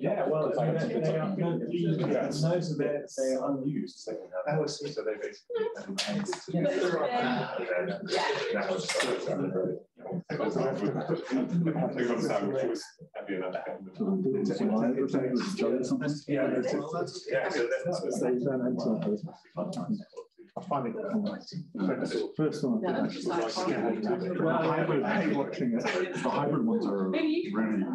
Yeah, well, they, they, they are going to be, no, so they're, they're unused. So Oh, I see. so they basically. Yeah, that's, Yeah, so that's. They. I find it. First one. No, it's like- Well, I would hate watching it. The hybrid ones are really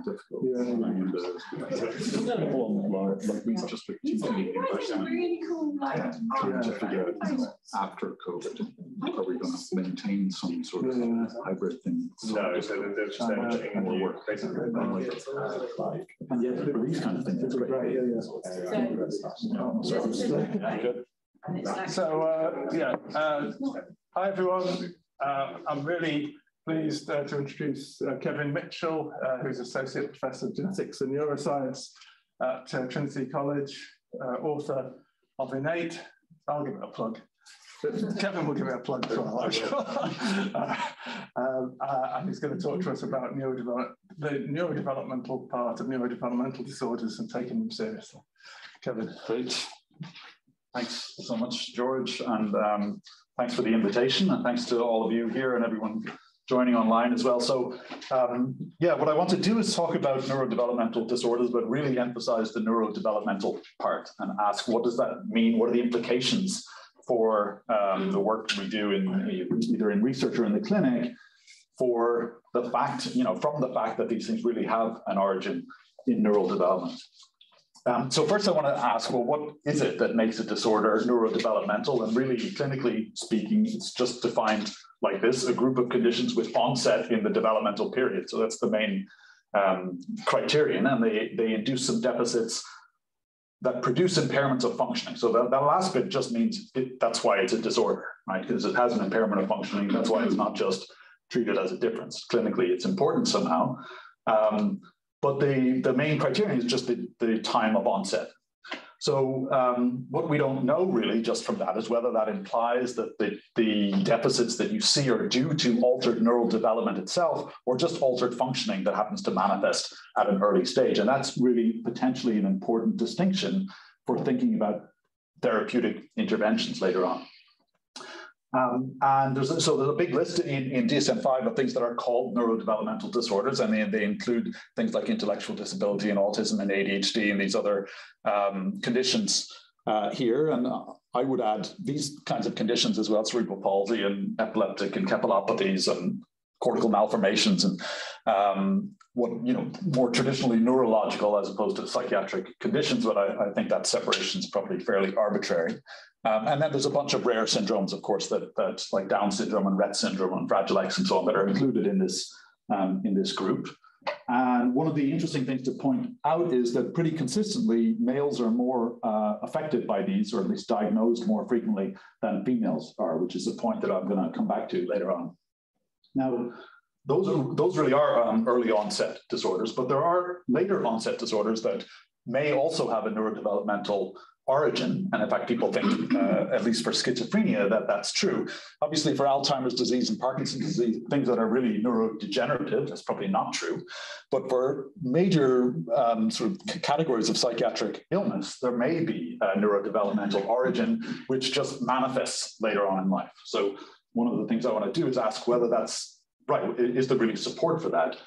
difficult. Yeah. And, uh, people like, like we just took teaching Really cool, like. trying to figure out after COVID, are we going to maintain some sort of Yeah. hybrid thing? No, so they're- they're just they're checking the work basically. And yet for these kind of things, it's great. Great, yeah, yeah. Good. And it's like. So, uh, yeah, uh, hi everyone. Uh, I'm really pleased uh, to introduce uh, Kevin Mitchell, uh, who's Associate Professor of Genetics and Neuroscience at uh, Trinity College, uh, author of Innate. I'll give it a plug. Kevin will give it a plug as well. I'm sure. Uh, um, uh, and he's going to talk to us about neurodevelop- the neurodevelopmental part of neurodevelopmental disorders and taking them seriously. Kevin. Great. Thanks so much, George, and um, thanks for the invitation, and thanks to all of you here and everyone joining online as well. So, um, yeah, what I want to do is talk about neurodevelopmental disorders, but really emphasize the neurodevelopmental part and ask what does that mean? What are the implications for um, the work we do in either in research or in the clinic for the fact, you know, from the fact that these things really have an origin in neural development. Um, so first I want to ask, well, what is it that makes a disorder neurodevelopmental? And really, clinically speaking, it's just defined like this, a group of conditions with onset in the developmental period. So that's the main um, criterion. And they, they induce some deficits that produce impairments of functioning. So that, that last bit just means it, that's why it's a disorder, right? Because it has an impairment of functioning. That's why it's not just treated as a difference. Clinically, it's important somehow. Um, but the, the main criterion is just the, the time of onset. So um, what we don't know really just from that is whether that implies that the, the deficits that you see are due to altered neural development itself or just altered functioning that happens to manifest at an early stage. And that's really potentially an important distinction for thinking about therapeutic interventions later on. Um, and there's a, so there's a big list in, in DSM-5 of things that are called neurodevelopmental disorders, and they, they include things like intellectual disability and autism and ADHD and these other um, conditions uh, here. And I would add these kinds of conditions as well, cerebral palsy and epileptic and encephalopathies and cortical malformations and um, what you know more traditionally neurological as opposed to psychiatric conditions. But I, I think that separation is probably fairly arbitrary. Um, and then there's a bunch of rare syndromes, of course, that, that like Down syndrome and Rett syndrome and Fragile X and so on that are included in this, um, in this group. And one of the interesting things to point out is that pretty consistently, males are more uh, affected by these, or at least diagnosed more frequently than females are, which is a point that I'm going to come back to later on. Now, those, are, those really are um, early onset disorders, but there are later onset disorders that may also have a neurodevelopmental origin. And in fact, people think, uh, at least for schizophrenia, that that's true. Obviously, for Alzheimer's disease and Parkinson's disease, things that are really neurodegenerative, that's probably not true. But for major um, sort of categories of psychiatric illness, there may be a neurodevelopmental origin, which just manifests later on in life. So one of the things I want to do is ask whether that's right. Is there really support for that?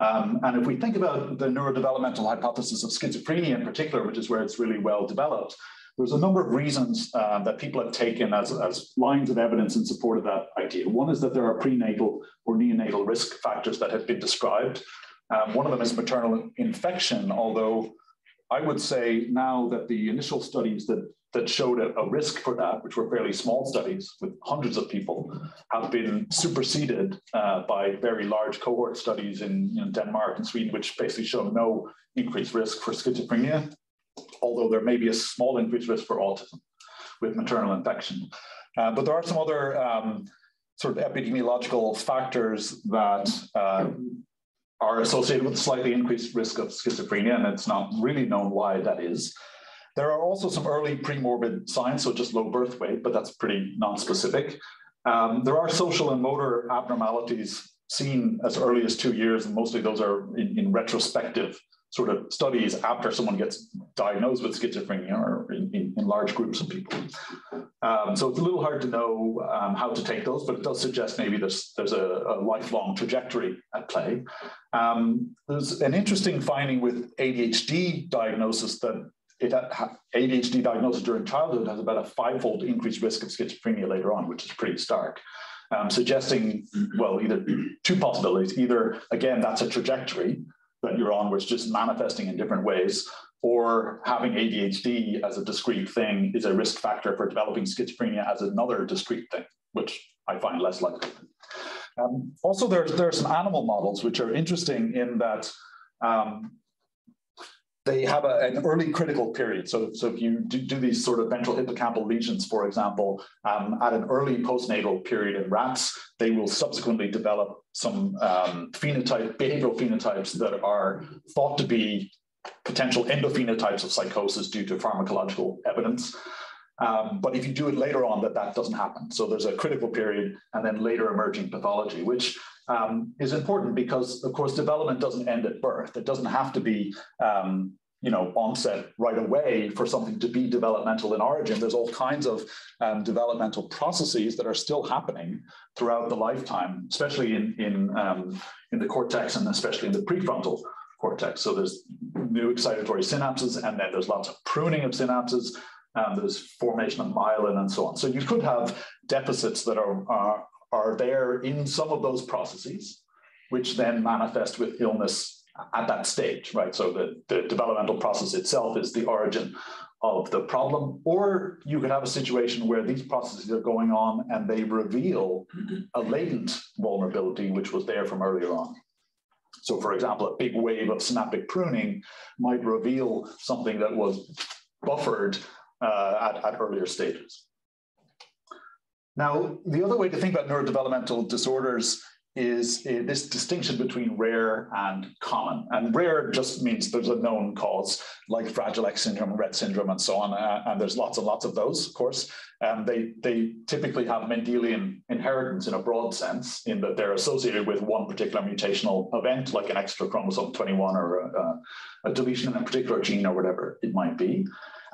Um, and if we think about the neurodevelopmental hypothesis of schizophrenia in particular, which is where it's really well developed, there's a number of reasons uh, that people have taken as, as lines of evidence in support of that idea. One is that there are prenatal or neonatal risk factors that have been described. Um, one of them is maternal infection, although I would say now that the initial studies that, that showed a, a risk for that, which were fairly small studies with hundreds of people, have been superseded uh, by very large cohort studies in you know, Denmark and Sweden, which basically show no increased risk for schizophrenia, although there may be a small increased risk for autism with maternal infection. Uh, but there are some other um, sort of epidemiological factors that uh, are associated with slightly increased risk of schizophrenia, and it's not really known why that is. There are also some early premorbid signs, so just low birth weight, but that's pretty non-specific. Um, there are social and motor abnormalities seen as early as two years, and mostly those are in, in retrospective sort of studies after someone gets diagnosed with schizophrenia or in, in, in large groups of people. Um, so it's a little hard to know um, how to take those, but it does suggest maybe there's, there's a, a lifelong trajectory at play. Um, there's an interesting finding with ADHD diagnosis that it ADHD diagnosis during childhood has about a fivefold increased risk of schizophrenia later on, which is pretty stark. Um, suggesting, well, either two possibilities. Either, again, that's a trajectory, that you're on, which is just manifesting in different ways, or having ADHD as a discrete thing is a risk factor for developing schizophrenia as another discrete thing, which I find less likely. Um, also, there's, there are some animal models which are interesting in that um, they have a, an early critical period. So, so if you do, do these sort of ventral hippocampal lesions, for example, um, at an early postnatal period in rats, they will subsequently develop some um, phenotype, behavioral phenotypes that are thought to be potential endophenotypes of psychosis due to pharmacological evidence. Um, but if you do it later on, that that doesn't happen. So there's a critical period and then later emerging pathology, which um, is important because, of course, development doesn't end at birth. It doesn't have to be, um, you know, onset right away for something to be developmental in origin. There's all kinds of um, developmental processes that are still happening throughout the lifetime, especially in in um, in the cortex and especially in the prefrontal cortex. So there's new excitatory synapses, and then there's lots of pruning of synapses. Um, there's formation of myelin and so on. So you could have deficits that are, are, are there in some of those processes, which then manifest with illness at that stage, right? So the, the developmental process itself is the origin of the problem. Or you could have a situation where these processes are going on and they reveal a latent vulnerability which was there from earlier on. So, for example, a big wave of synaptic pruning might reveal something that was buffered uh, at, at earlier stages. Now, the other way to think about neurodevelopmental disorders is uh, this distinction between rare and common. And rare just means there's a known cause, like Fragile X syndrome, Rett syndrome, and so on. Uh, and there's lots and lots of those, of course. Um, they, they typically have Mendelian inheritance in a broad sense, in that they're associated with one particular mutational event, like an extra chromosome 21 or a, a deletion in a particular gene or whatever it might be.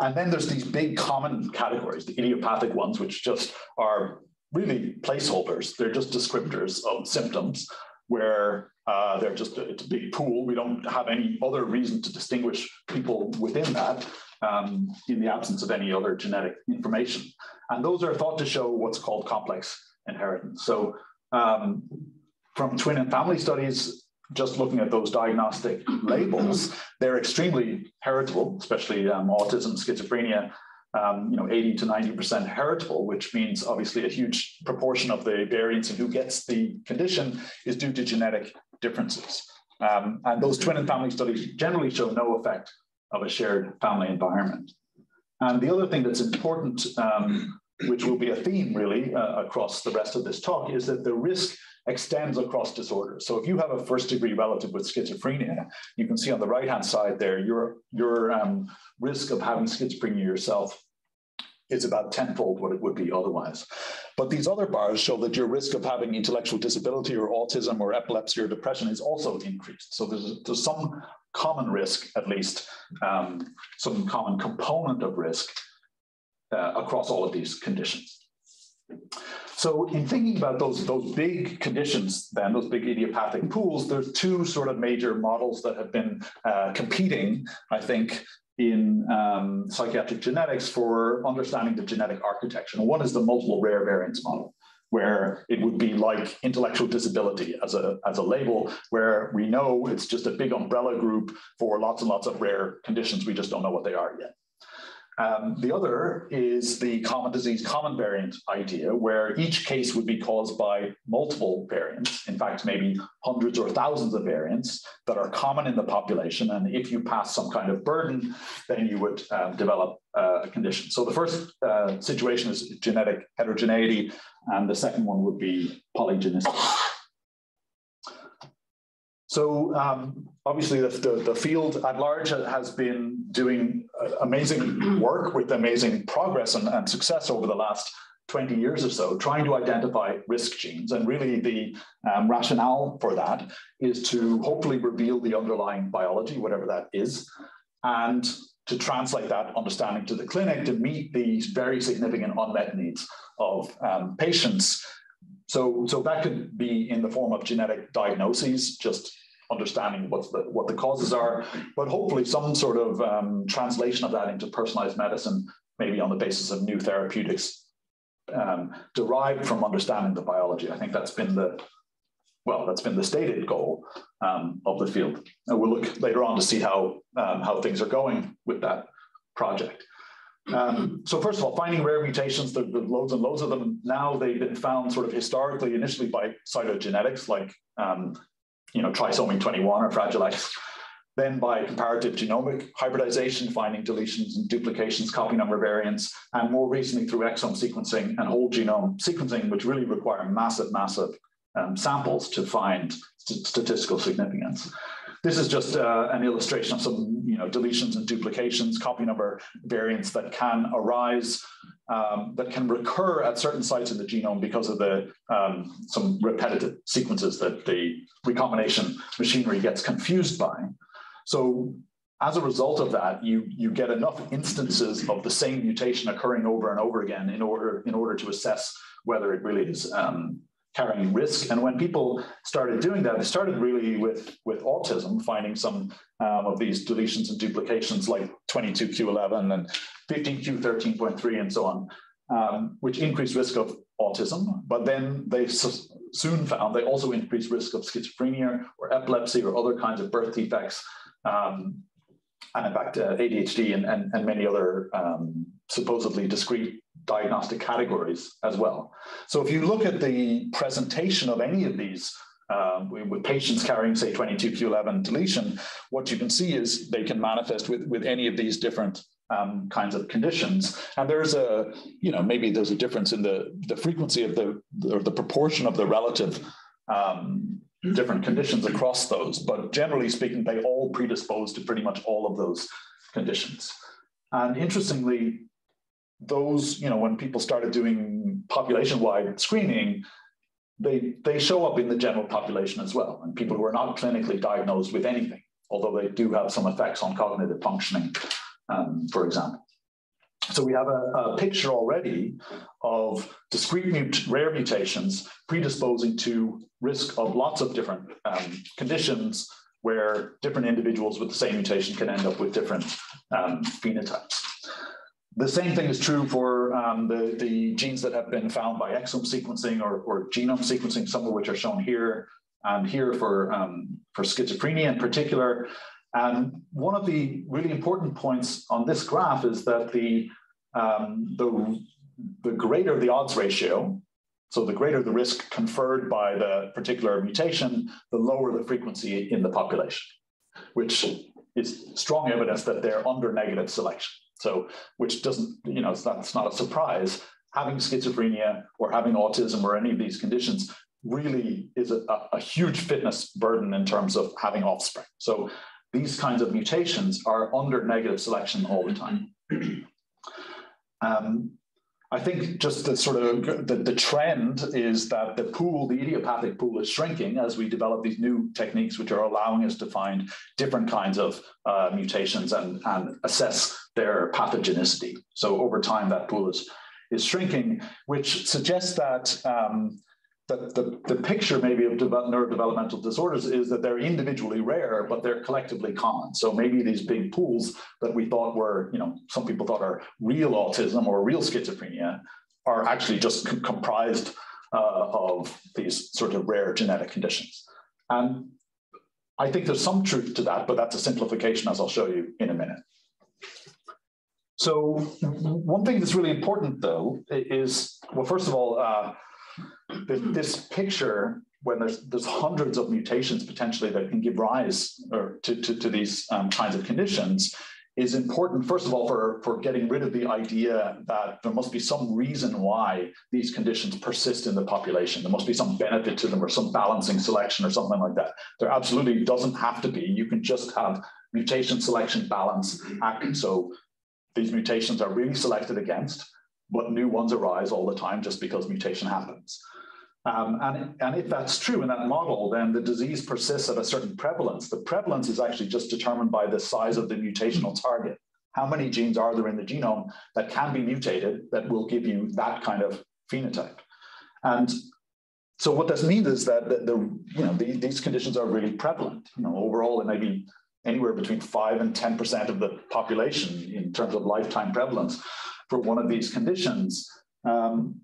And then there's these big common categories, the idiopathic ones, which just are really placeholders. They're just descriptors of symptoms where uh, they're just a, it's a big pool. We don't have any other reason to distinguish people within that um, in the absence of any other genetic information. And those are thought to show what's called complex inheritance. So um, from twin and family studies, just looking at those diagnostic labels, they're extremely heritable, especially um, autism, schizophrenia, um, you know, 80 to 90% heritable, which means obviously a huge proportion of the variance in who gets the condition is due to genetic differences. Um, and those twin and family studies generally show no effect of a shared family environment. And the other thing that's important, um, which will be a theme really uh, across the rest of this talk, is that the risk extends across disorders. So if you have a first degree relative with schizophrenia, you can see on the right hand side there, your, your um, risk of having schizophrenia yourself is about tenfold what it would be otherwise. But these other bars show that your risk of having intellectual disability or autism or epilepsy or depression is also increased. So there's, there's some common risk, at least, um, some common component of risk uh, across all of these conditions. So in thinking about those, those big conditions, then those big idiopathic pools, there's two sort of major models that have been uh, competing, I think, in um, psychiatric genetics for understanding the genetic architecture. One is the multiple rare variants model, where it would be like intellectual disability as a, as a label, where we know it's just a big umbrella group for lots and lots of rare conditions. We just don't know what they are yet. Um, the other is the common disease, common variant idea, where each case would be caused by multiple variants, in fact, maybe hundreds or thousands of variants that are common in the population. And if you pass some kind of burden, then you would um, develop uh, a condition. So the first uh, situation is genetic heterogeneity, and the second one would be polygenicity. So um, obviously the, the, the, field at large has been doing uh, amazing work with amazing progress and, and success over the last 20 years or so trying to identify risk genes. And really, the um, rationale for that is to hopefully reveal the underlying biology, whatever that is, and to translate that understanding to the clinic to meet these very significant unmet needs of um, patients. So, so that could be in the form of genetic diagnoses, just understanding what the, what the causes are, but hopefully some sort of um, translation of that into personalized medicine, maybe on the basis of new therapeutics um, derived from understanding the biology. I think that's been the well, that's been the stated goal um, of the field. And we'll look later on to see how um, how things are going with that project. Um, so first of all, finding rare mutations, there, are loads and loads of them. Now they've been found sort of historically, initially by cytogenetics, like um, you know trisomy 21 or Fragile X then by comparative genomic hybridization, finding deletions and duplications, copy number variants, and more recently through exome sequencing and whole genome sequencing, which really require massive, massive um, samples to find st statistical significance. This is just uh, an illustration of some you know, deletions and duplications, copy number variants that can arise, um, that can recur at certain sites in the genome because of the um, some repetitive sequences that the recombination machinery gets confused by. So as a result of that, you, you get enough instances of the same mutation occurring over and over again in order, in order to assess whether it really is um, carrying risk. And when people started doing that, they started really with, with autism, finding some um, of these deletions and duplications like 22q11 and 15q13.3 and so on, um, which increase risk of autism. But then they soon found they also increase risk of schizophrenia or epilepsy or other kinds of birth defects um, and in fact uh, ADHD and, and, and, many other um, supposedly discrete diagnostic categories as well. So if you look at the presentation of any of these um, with patients carrying, say, 22q11 deletion, what you can see is they can manifest with, with any of these different um, kinds of conditions. And there's a, you know, maybe there's a difference in the, the frequency of the, or the proportion of the relative um, different conditions across those, but generally speaking, they all predispose to pretty much all of those conditions. And interestingly, those, you know, when people started doing population-wide screening, they, they show up in the general population as well, and people who are not clinically diagnosed with anything, although they do have some effects on cognitive functioning, um, for example. So we have a, a picture already of discrete mut rare mutations predisposing to risk of lots of different um, conditions where different individuals with the same mutation can end up with different um, phenotypes. The same thing is true for um, the, the genes that have been found by exome sequencing or, or genome sequencing, some of which are shown here and here for, um, for schizophrenia in particular. And one of the really important points on this graph is that the um, the, the greater the odds ratio, so the greater the risk conferred by the particular mutation, the lower the frequency in the population, which is strong evidence that they're under negative selection. So, which doesn't, you know, that's not a surprise. Having schizophrenia or having autism or any of these conditions really is a, a, huge fitness burden in terms of having offspring. So, these kinds of mutations are under negative selection all the time. Um, I think just the sort of the, the trend is that the pool, the idiopathic pool, is shrinking as we develop these new techniques, which are allowing us to find different kinds of uh, mutations and, and assess their pathogenicity. So over time, that pool is is shrinking, which suggests that um, that the, the picture maybe of neurodevelopmental disorders is that they're individually rare, but they're collectively common. So maybe these big pools that we thought were, you know, some people thought are real autism or real schizophrenia are actually just comprised uh, of these sort of rare genetic conditions. And I think there's some truth to that, but that's a simplification as I'll show you in a minute. So one thing that's really important though is, well, first of all, uh, this, picture when there's there's hundreds of mutations potentially that can give rise or to, to, to these um, kinds of conditions is important first of all for, for getting rid of the idea that there must be some reason why these conditions persist in the population. There must be some benefit to them or some balancing selection or something like that. There absolutely doesn't have to be. You can just have mutation selection balance acting so these mutations are really selected against but new ones arise all the time just because mutation happens. Um, and, and if that's true in that model, then the disease persists at a certain prevalence. The prevalence is actually just determined by the size of the mutational target. How many genes are there in the genome that can be mutated that will give you that kind of phenotype? And so what this means is that the, the you know the, these conditions are really prevalent. You know, overall, it may be anywhere between five and ten percent of the population in terms of lifetime prevalence for one of these conditions. Um,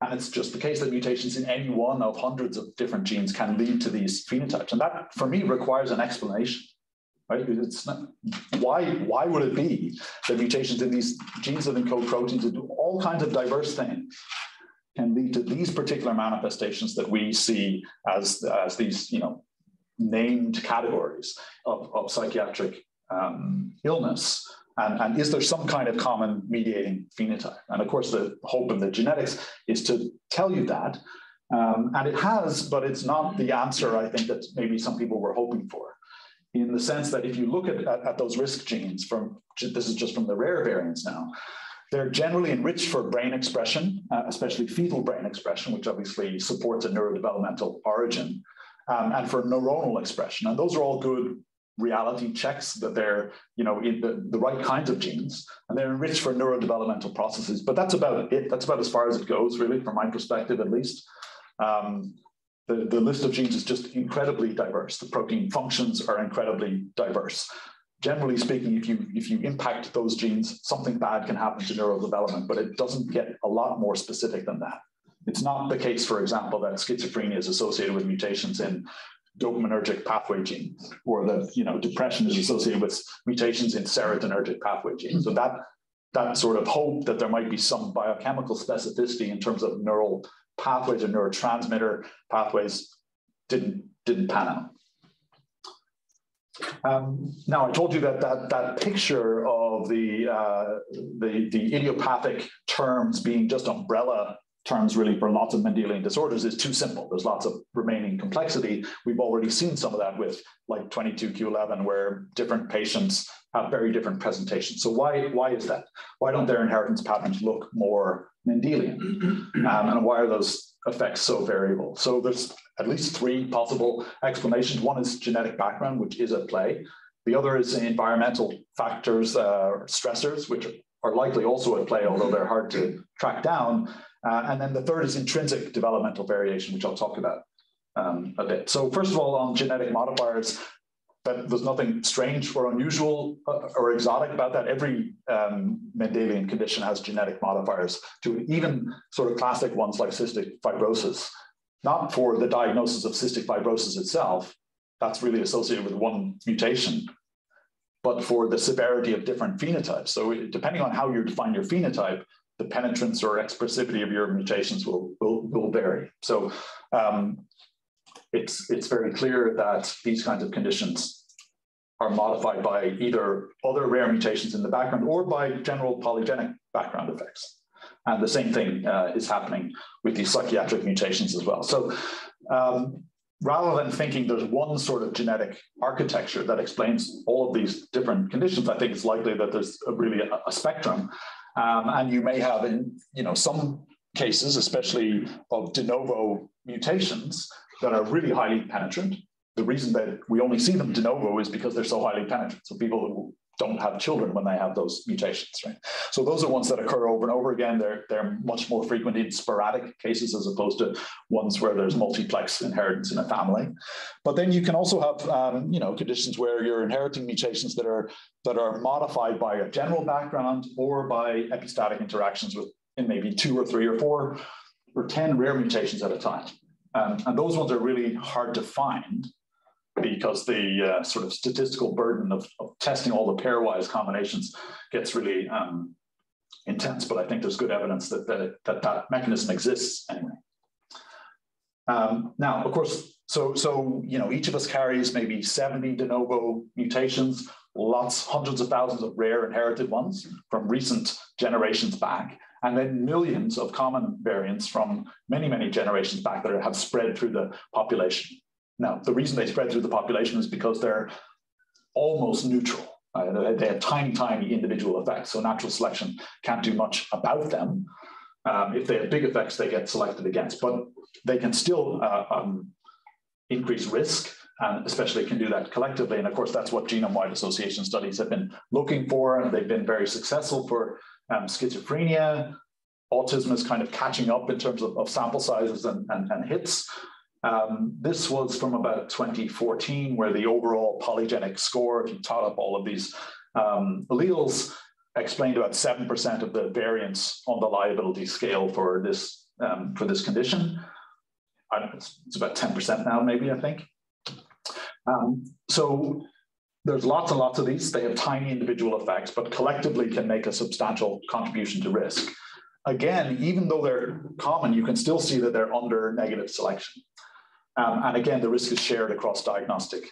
and it's just the case that mutations in any one of hundreds of different genes can lead to these phenotypes. And that, for me, requires an explanation. Right? It's not, why, why would it be that mutations in these genes that encode proteins that do all kinds of diverse things can lead to these particular manifestations that we see as, as these, you know, named categories of, of psychiatric um, illness and, and, is there some kind of common mediating phenotype? And of course, the hope in the genetics is to tell you that. Um, and it has, but it's not the answer I think that maybe some people were hoping for. In the sense that if you look at, at, at those risk genes from, this is just from the rare variants now, they're generally enriched for brain expression, uh, especially fetal brain expression, which obviously supports a neurodevelopmental origin, um, and for neuronal expression. And those are all good reality checks that they're you know in the, the right kinds of genes and they're enriched for neurodevelopmental processes. But that's about it. That's about as far as it goes really from my perspective at least. Um, the, the list of genes is just incredibly diverse. The protein functions are incredibly diverse. Generally speaking if you if you impact those genes something bad can happen to neural development but it doesn't get a lot more specific than that it's not the case, for example, that schizophrenia is associated with mutations in dopaminergic pathway genes, or that you know depression is associated with mutations in serotonergic pathway genes. So that that sort of hope that there might be some biochemical specificity in terms of neural pathways or neurotransmitter pathways didn't didn't pan out. Um, now, I told you that that, that picture of the, uh, the, the idiopathic terms being just umbrella terms really for lots of Mendelian disorders is too simple. There's lots of remaining complexity. We've already seen some of that with like 22q11, where different patients have very different presentations. So why, why is that? Why don't their inheritance patterns look more Mendelian? Um, and why are those effects so variable? So there's at least three possible explanations. One is genetic background, which is at play. The other is environmental factors, uh, stressors, which are likely also at play, although they're hard to track down. Uh, and then the third is intrinsic developmental variation, which I'll talk about um, a bit. So first of all, on genetic modifiers, but there's nothing strange or unusual uh, or exotic about that. Every um, Mendelian condition has genetic modifiers to even sort of classic ones like cystic fibrosis. Not for the diagnosis of cystic fibrosis itself, that's really associated with one mutation, but for the severity of different phenotypes. So depending on how you define your phenotype, the penetrance or expressivity of your mutations will, will, will vary. So um, it's, it's very clear that these kinds of conditions are modified by either other rare mutations in the background or by general polygenic background effects. And the same thing uh, is happening with these psychiatric mutations as well. So um, rather than thinking there's one sort of genetic architecture that explains all of these different conditions, I think it's likely that there's a really a, a spectrum um, and you may have in you know some cases, especially of de novo mutations that are really highly penetrant. The reason that we only see them de novo is because they're so highly penetrant. So people don't have children when they have those mutations, right? So those are ones that occur over and over again. They're they're much more frequent in sporadic cases as opposed to ones where there's multiplex inheritance in a family. But then you can also have um, you know conditions where you're inheriting mutations that are that are modified by a general background or by epistatic interactions with in maybe two or three or four or ten rare mutations at a time. Um, and those ones are really hard to find because the uh, sort of statistical burden of, of, testing all the pairwise combinations gets really um, intense. But I think there's good evidence that that, that, that mechanism exists anyway. Um, now, of course, so so you know each of us carries maybe 70 de novo mutations, lots, hundreds of thousands of rare inherited ones from recent generations back, and then millions of common variants from many, many generations back that have spread through the population. Now, the reason they spread through the population is because they're almost neutral. Uh, they have tiny, tiny individual effects. So natural selection can't do much about them. Um, if they have big effects, they get selected against, but they can still uh, um, increase risk and especially can do that collectively. And of course, that's what genome-wide association studies have been looking for, and they've been very successful for um, schizophrenia. Autism is kind of catching up in terms of, of sample sizes and, and, and hits. Um, this was from about 2014, where the overall polygenic score, if you tot up all of these um, alleles, explained about 7% of the variance on the liability scale for this, um, for this condition. It's, it's about 10% now, maybe, I think. Um, so there's lots and lots of these. They have tiny individual effects, but collectively can make a substantial contribution to risk. Again, even though they're common, you can still see that they're under negative selection. Um, and again, the risk is shared across diagnostic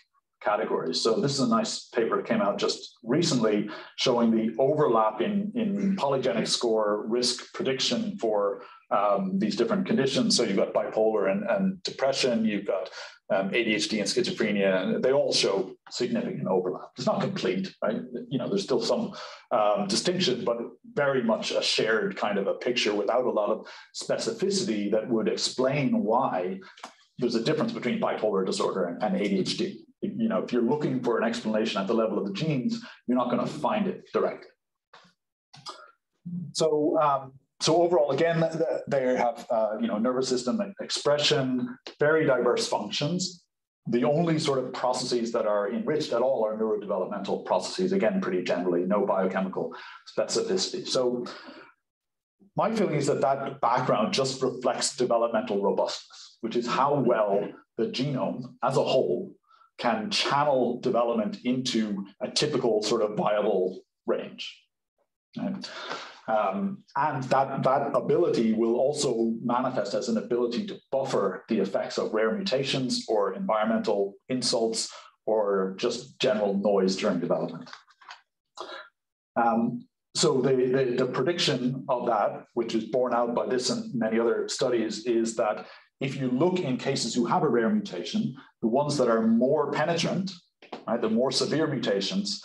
categories. So this is a nice paper that came out just recently showing the overlap in, in polygenic score risk prediction for um, these different conditions. So you've got bipolar and, and depression, you've got um, ADHD and schizophrenia, and they all show significant overlap. It's not complete, right? You know, there's still some um, distinction, but very much a shared kind of a picture without a lot of specificity that would explain why there's a difference between bipolar disorder and, and ADHD. You know, if you're looking for an explanation at the level of the genes, you're not going to find it directly. So, um, so overall, again, they have uh, you know nervous system expression, very diverse functions. The only sort of processes that are enriched at all are neurodevelopmental processes. Again, pretty generally, no biochemical specificity. So my feeling is that that background just reflects developmental robustness, which is how well the genome as a whole can channel development into a typical sort of viable range. Right? Um, and that, that ability will also manifest as an ability to buffer the effects of rare mutations or environmental insults or just general noise during development. Um, so the, the, the, prediction of that, which is borne out by this and many other studies, is that if you look in cases who have a rare mutation, the ones that are more penetrant, right, the more severe mutations,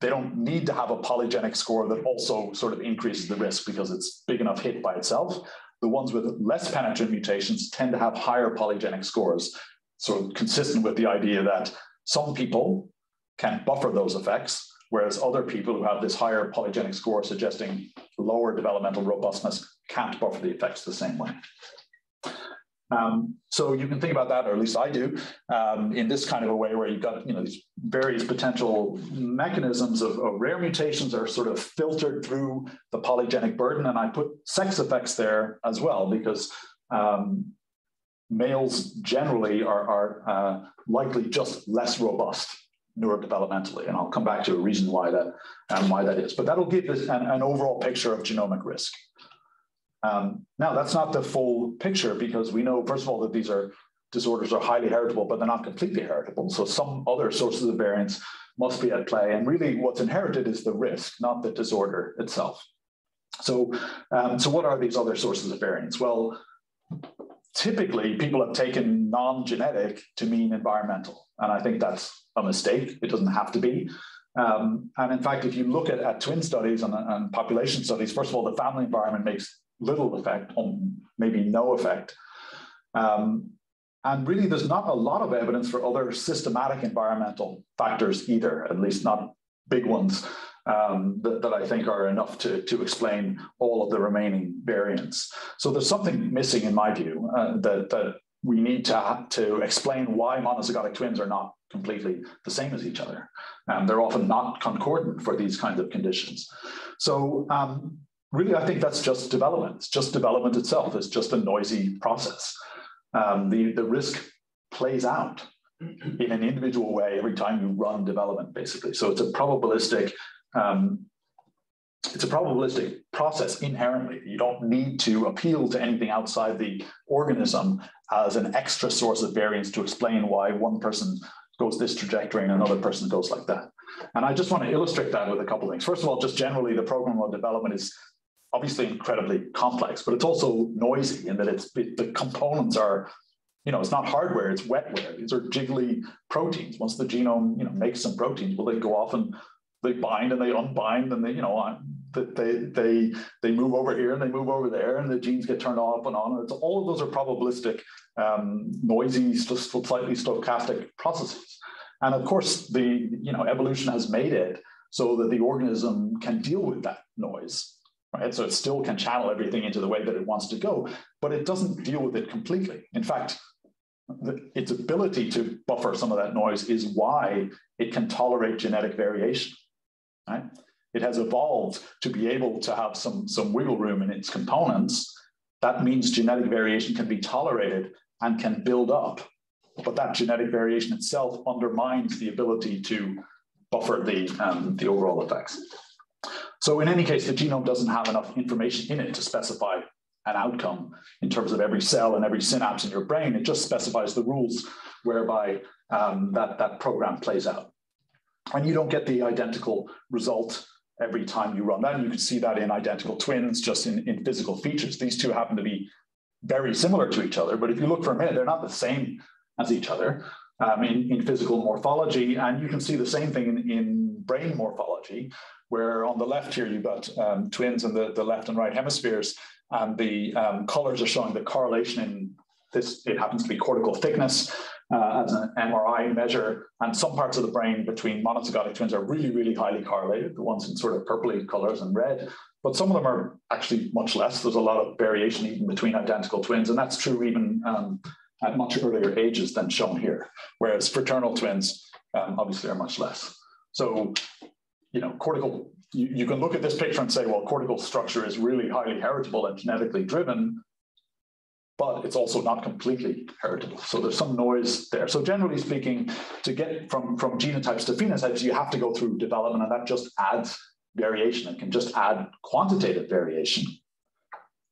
they don't need to have a polygenic score that also sort of increases the risk because it's big enough hit by itself. The ones with less penetrant mutations tend to have higher polygenic scores. So consistent with the idea that some people can buffer those effects, whereas other people who have this higher polygenic score suggesting lower developmental robustness can't buffer the effects the same way. Um, so you can think about that, or at least I do, um, in this kind of a way where you've got you know these various potential mechanisms of, of, rare mutations are sort of filtered through the polygenic burden, and I put sex effects there as well because um, males generally are, are uh, likely just less robust neurodevelopmentally, and I'll come back to a reason why that and why that is. But that'll give us an, an overall picture of genomic risk. Um, now, that's not the full picture because we know, first of all, that these are disorders are highly heritable, but they're not completely heritable. So some other sources of variance must be at play. And really, what's inherited is the risk, not the disorder itself. So, um, so what are these other sources of variance? Well, typically people have taken non-genetic to mean environmental, and I think that's a mistake. It doesn't have to be. Um, and in fact, if you look at, at twin studies and, and population studies, first of all, the family environment makes little effect or maybe no effect. Um, and really, there's not a lot of evidence for other systematic environmental factors either, at least not big ones um, that, that, I think are enough to, to explain all of the remaining variance. So there's something missing in my view uh, that, that we need to, to explain why monozygotic twins are not completely the same as each other. And they're often not concordant for these kinds of conditions. So um, really, I think that's just development. It's just development itself. It's just a noisy process. Um, the, the risk plays out in an individual way every time you run development, basically. So it's a probabilistic, um, it's a probabilistic process inherently. You don't need to appeal to anything outside the organism as an extra source of variance to explain why one person goes this trajectory and another person goes like that. And I just want to illustrate that with a couple things. First of all, just generally, the program of development is obviously incredibly complex, but it's also noisy in that it's it, the components are you know, it's not hardware, it's wetware. These are jiggly proteins. Once the genome, you know, makes some proteins, well, they go off and they bind and they unbind and they, you know, they they they move over here and they move over there and the genes get turned off and on. It's all of those are probabilistic, um, noisy, slightly stochastic processes. And of course, the you know evolution has made it so that the organism can deal with that noise, right? So it still can channel everything into the way that it wants to go, but it doesn't deal with it completely. In fact, the, its ability to buffer some of that noise is why it can tolerate genetic variation, right? It has evolved to be able to have some, some wiggle room in its components. That means genetic variation can be tolerated and can build up. But that genetic variation itself undermines the ability to buffer the, um, the overall effects. So in any case, the genome doesn't have enough information in it to specify an outcome in terms of every cell and every synapse in your brain. It just specifies the rules whereby um, that, that program plays out. And you don't get the identical result every time you run that. And you can see that in identical twins, just in, in physical features. These two happen to be very similar to each other, but if you look for a minute, they're not the same as each other um, in, in physical morphology. And you can see the same thing in, in brain morphology, where on the left here, you've got um, twins in the, the left and right hemispheres, and the um, colors are showing the correlation in this, it happens to be cortical thickness uh, as an MRI measure. And some parts of the brain between monozygotic twins are really, really highly correlated, the ones in sort of purpley colors and red. But some of them are actually much less. There's a lot of variation even between identical twins. And that's true even um, at much earlier ages than shown here, whereas fraternal twins um, obviously are much less. So, you know, cortical, you, you can look at this picture and say, well, cortical structure is really highly heritable and genetically driven, but it's also not completely heritable. So there's some noise there. So generally speaking, to get from, from genotypes to phenotypes, you have to go through development and that just adds variation. It can just add quantitative variation,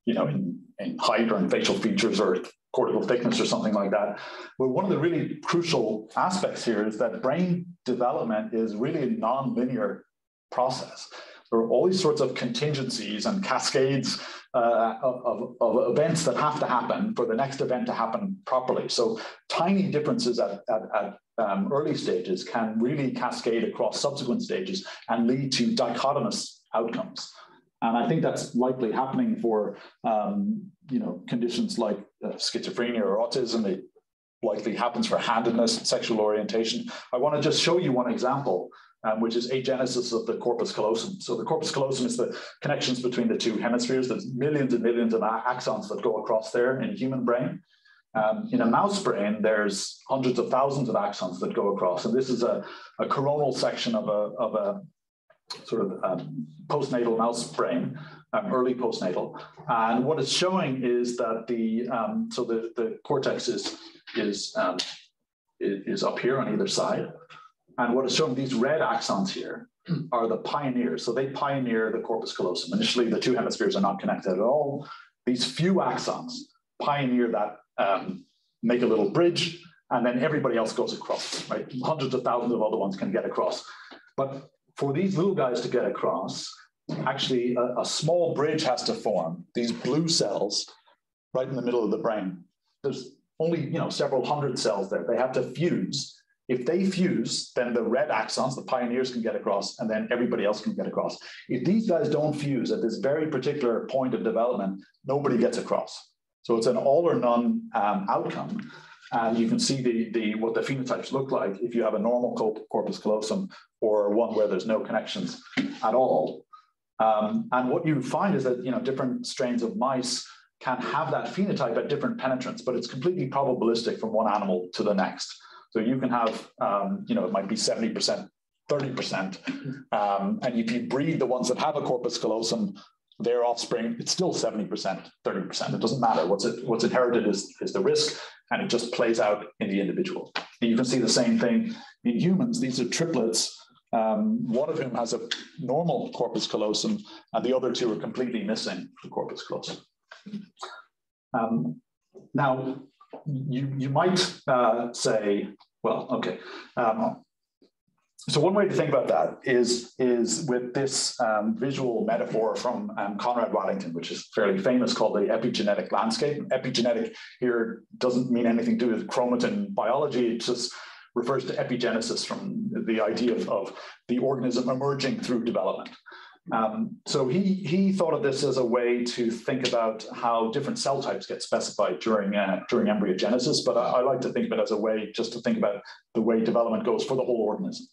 you know, in, in height or in facial features or cortical thickness or something like that. But one of the really crucial aspects here is that brain development is really a non-linear process. There are all these sorts of contingencies and cascades uh, of, of, events that have to happen for the next event to happen properly. So tiny differences at, at, at um, early stages can really cascade across subsequent stages and lead to dichotomous outcomes. And I think that's likely happening for um, you know conditions like uh, schizophrenia or autism. It likely happens for handedness and sexual orientation. I want to just show you one example, um, which is agenesis of the corpus callosum. So the corpus callosum is the connections between the two hemispheres. There's millions and millions of axons that go across there in human brain. Um, in a mouse brain, there's hundreds of thousands of axons that go across. And this is a, a coronal section of a, of a sort of um, postnatal mouse brain, um, early postnatal. And what it's showing is that the, um, so the, the cortex is, is, um, is up here on either side. And what it's showing, these red axons here are the pioneers. So they pioneer the corpus callosum. Initially, the two hemispheres are not connected at all. These few axons pioneer that, um, make a little bridge, and then everybody else goes across, right? Hundreds of thousands of other ones can get across. But for these little guys to get across, actually a, a, small bridge has to form, these blue cells right in the middle of the brain. There's only you know several hundred cells there. They have to fuse. If they fuse, then the red axons, the pioneers can get across, and then everybody else can get across. If these guys don't fuse at this very particular point of development, nobody gets across. So it's an all or none um, outcome. And you can see the, the what the phenotypes look like if you have a normal corpus callosum or one where there's no connections at all. Um, and what you find is that you know different strains of mice can have that phenotype at different penetrance, but it's completely probabilistic from one animal to the next. So you can have, um, you know, it might be 70%, 30%. Um, and if you breed the ones that have a corpus callosum, their offspring, it's still 70%, 30%. It doesn't matter. What's it, what's inherited is, is the risk, and it just plays out in the individual. And you can see the same thing in humans. These are triplets um, one of whom has a normal corpus callosum, and the other two are completely missing the corpus callosum. Um, now, you, you might uh, say, well, okay, um, so one way to think about that is, is with this um, visual metaphor from um, Conrad Waddington, which is fairly famous, called the epigenetic landscape. Epigenetic here doesn't mean anything to do with chromatin biology. It just refers to epigenesis from the idea of, of the organism emerging through development. Um, so he, he thought of this as a way to think about how different cell types get specified during, uh, during embryogenesis, but I, I, like to think of it as a way just to think about the way development goes for the whole organism.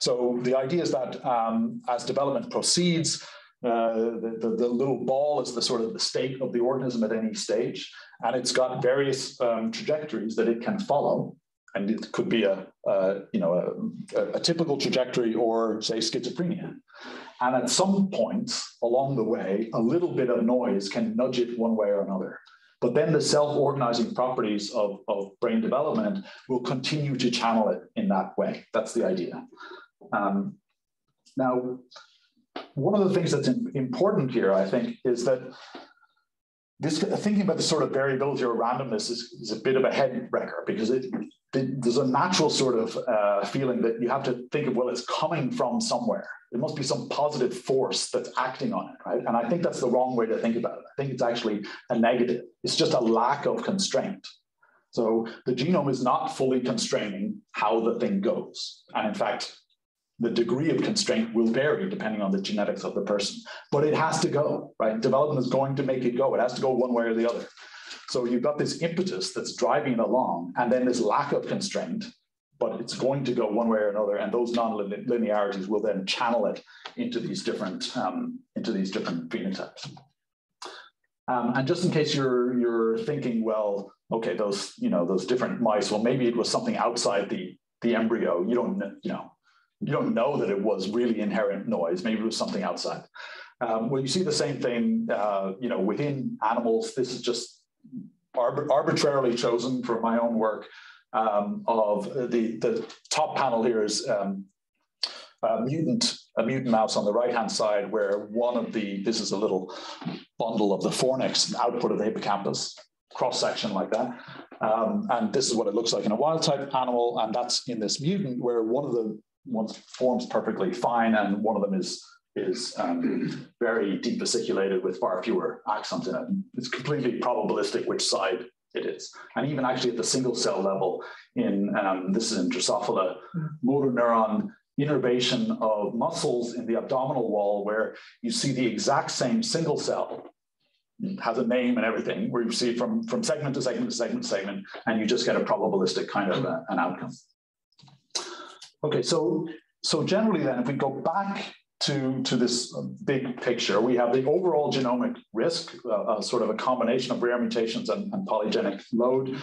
So the idea is that um, as development proceeds, uh, the, the, the, little ball is the sort of the state of the organism at any stage, and it's got various um, trajectories that it can follow and it could be a, a you know a, a, typical trajectory or say schizophrenia and at some point along the way a little bit of noise can nudge it one way or another. But then the self-organizing properties of, of brain development will continue to channel it in that way. That's the idea. Um, now one of the things that's important here i think is that this thinking about the sort of variability or randomness is, is a bit of a head wrecker because it, there's a natural sort of uh, feeling that you have to think of well it's coming from somewhere. There must be some positive force that's acting on it right? And i think that's the wrong way to think about it. I think it's actually a negative. It's just a lack of constraint. So the genome is not fully constraining how the thing goes. And in fact the degree of constraint will vary depending on the genetics of the person, but it has to go, right? Development is going to make it go. It has to go one way or the other. So you've got this impetus that's driving it along, and then this lack of constraint, but it's going to go one way or another, and those non-linearities will then channel it into these different um, into these different phenotypes. Um, and just in case you're you're thinking, well, okay, those you know those different mice, well, maybe it was something outside the the embryo. You don't you know you don't know that it was really inherent noise. Maybe it was something outside. Um, well, you see the same thing, uh, you know, within animals. This is just arbitrarily chosen for my own work. Um, of the the top panel here is um, a mutant a mutant mouse on the right hand side, where one of the this is a little bundle of the fornix output of the hippocampus cross section like that. Um, and this is what it looks like in a wild type animal, and that's in this mutant where one of the one forms perfectly fine, and one of them is is um, very defasciculated with far fewer axons in it. It's completely probabilistic which side it is. And even actually at the single cell level, in um, this is in Drosophila, motor neuron innervation of muscles in the abdominal wall, where you see the exact same single cell has a name and everything, where you see from, from segment to segment to segment to segment, and you just get a probabilistic kind of a, an outcome. Okay, so so generally then, if we go back to, to this big picture, we have the overall genomic risk, uh, sort of a combination of rare mutations and, and, polygenic load.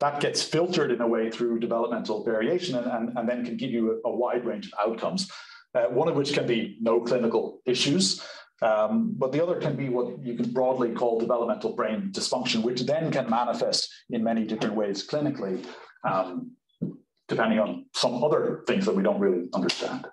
That gets filtered in a way through developmental variation and, and, and then can give you a, a wide range of outcomes, uh, one of which can be no clinical issues. Um, but the other can be what you can broadly call developmental brain dysfunction, which then can manifest in many different ways clinically. Um, depending on some other things that we don't really understand.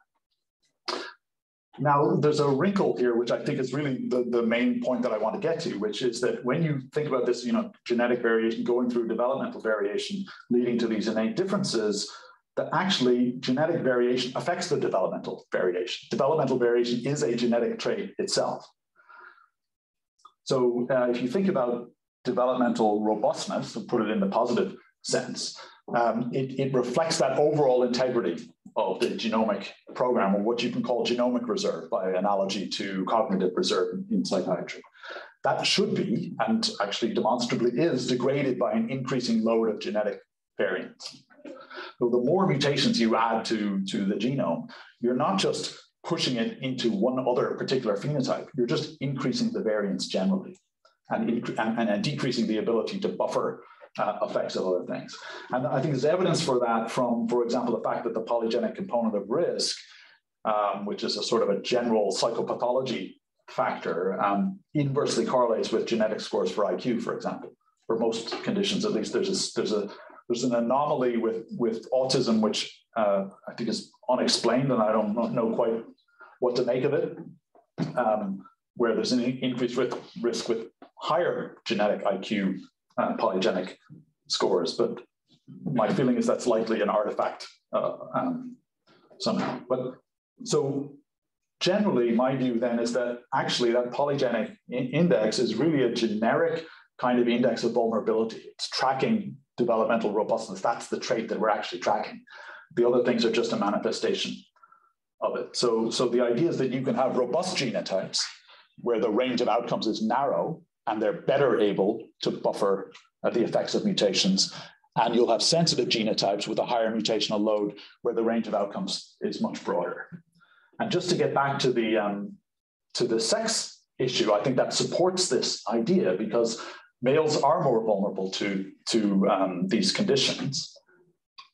Now, there's a wrinkle here, which I think is really the, the main point that I want to get to, which is that when you think about this, you know, genetic variation going through developmental variation, leading to these innate differences, that actually genetic variation affects the developmental variation. Developmental variation is a genetic trait itself. So uh, if you think about developmental robustness, put it in the positive sense, um, it, it, reflects that overall integrity of the genomic program, or what you can call genomic reserve by analogy to cognitive reserve in psychiatry. That should be, and actually demonstrably is, degraded by an increasing load of genetic variants. So the more mutations you add to, to the genome, you're not just pushing it into one other particular phenotype, you're just increasing the variance generally and, and, and decreasing the ability to buffer uh, effects of other things. And I think there's evidence for that from, for example, the fact that the polygenic component of risk, um, which is a sort of a general psychopathology factor, um, inversely correlates with genetic scores for IQ, for example. For most conditions, at least, there's a, there's a there's an anomaly with with autism, which uh, I think is unexplained, and I don't know quite what to make of it. Um, where there's an increased risk with higher genetic IQ uh, polygenic scores, but my feeling is that's likely an artifact uh, um, somehow. But so generally, my view then is that actually that polygenic index is really a generic kind of index of vulnerability. It's tracking developmental robustness. That's the trait that we're actually tracking. The other things are just a manifestation of it. So, so the idea is that you can have robust genotypes where the range of outcomes is narrow and they're better able to buffer uh, the effects of mutations. And you'll have sensitive genotypes with a higher mutational load where the range of outcomes is much broader. And just to get back to the, um, to the sex issue, I think that supports this idea because males are more vulnerable to, to um, these conditions.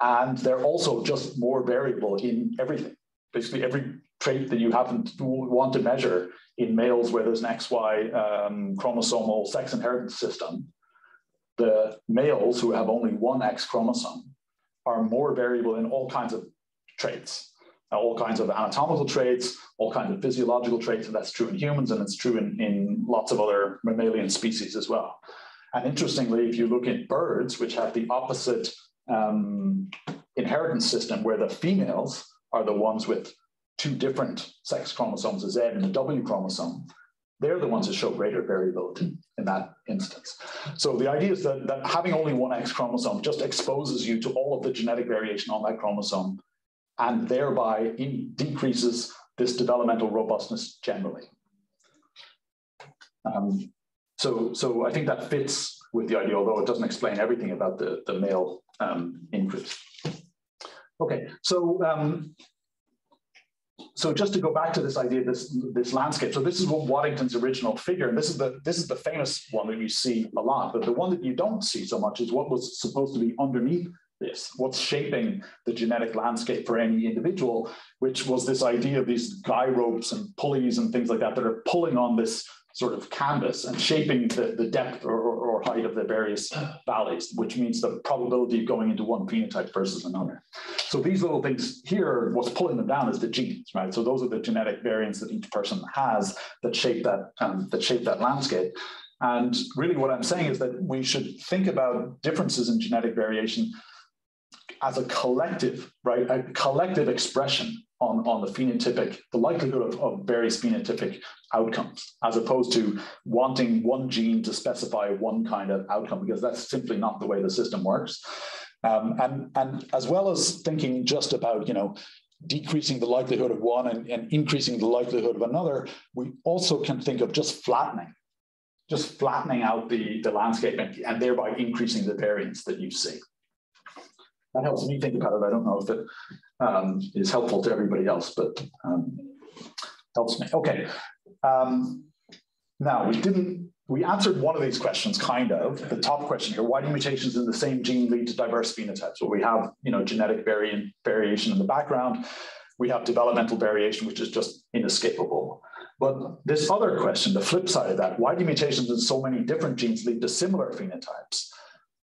And they're also just more variable in everything. Basically, every trait that you happen to want to measure in males where there's an XY um, chromosomal sex inheritance system, the males who have only one X chromosome are more variable in all kinds of traits, all kinds of anatomical traits, all kinds of physiological traits, and that's true in humans and it's true in, in lots of other mammalian species as well. And interestingly, if you look at birds, which have the opposite um, inheritance system, where the females are the ones with two different sex chromosomes, a Z and a W chromosome, they're the ones that show greater variability in that instance. So the idea is that, that having only one X chromosome just exposes you to all of the genetic variation on that chromosome and thereby decreases this developmental robustness generally. Um, so, so I think that fits with the idea, although it doesn't explain everything about the, the male um, increase. Okay, so um, so just to go back to this idea, this this landscape. So this is what Waddington's original figure, and this is the this is the famous one that you see a lot. But the one that you don't see so much is what was supposed to be underneath this, what's shaping the genetic landscape for any individual, which was this idea of these guy ropes and pulleys and things like that that are pulling on this sort of canvas and shaping the, the depth or, or, or height of the various valleys, which means the probability of going into one phenotype versus another. So these little things here, what's pulling them down is the genes, right? So those are the genetic variants that each person has that shape that um, that shape that landscape. And really, what I'm saying is that we should think about differences in genetic variation as a collective, right? A collective expression on, on the phenotypic, the likelihood of, of various phenotypic outcomes, as opposed to wanting one gene to specify one kind of outcome, because that's simply not the way the system works. Um, and, and as well as thinking just about, you know, decreasing the likelihood of one and, and increasing the likelihood of another, we also can think of just flattening, just flattening out the, the landscape and, and thereby increasing the variance that you see. That helps me think about it. I don't know if it um, is helpful to everybody else, but um, helps me. Okay. Um, now we didn't. We answered one of these questions, kind of. The top question here: Why do mutations in the same gene lead to diverse phenotypes? Well, we have, you know, genetic variant variation in the background. We have developmental variation, which is just inescapable. But this other question, the flip side of that, why do mutations in so many different genes lead to similar phenotypes?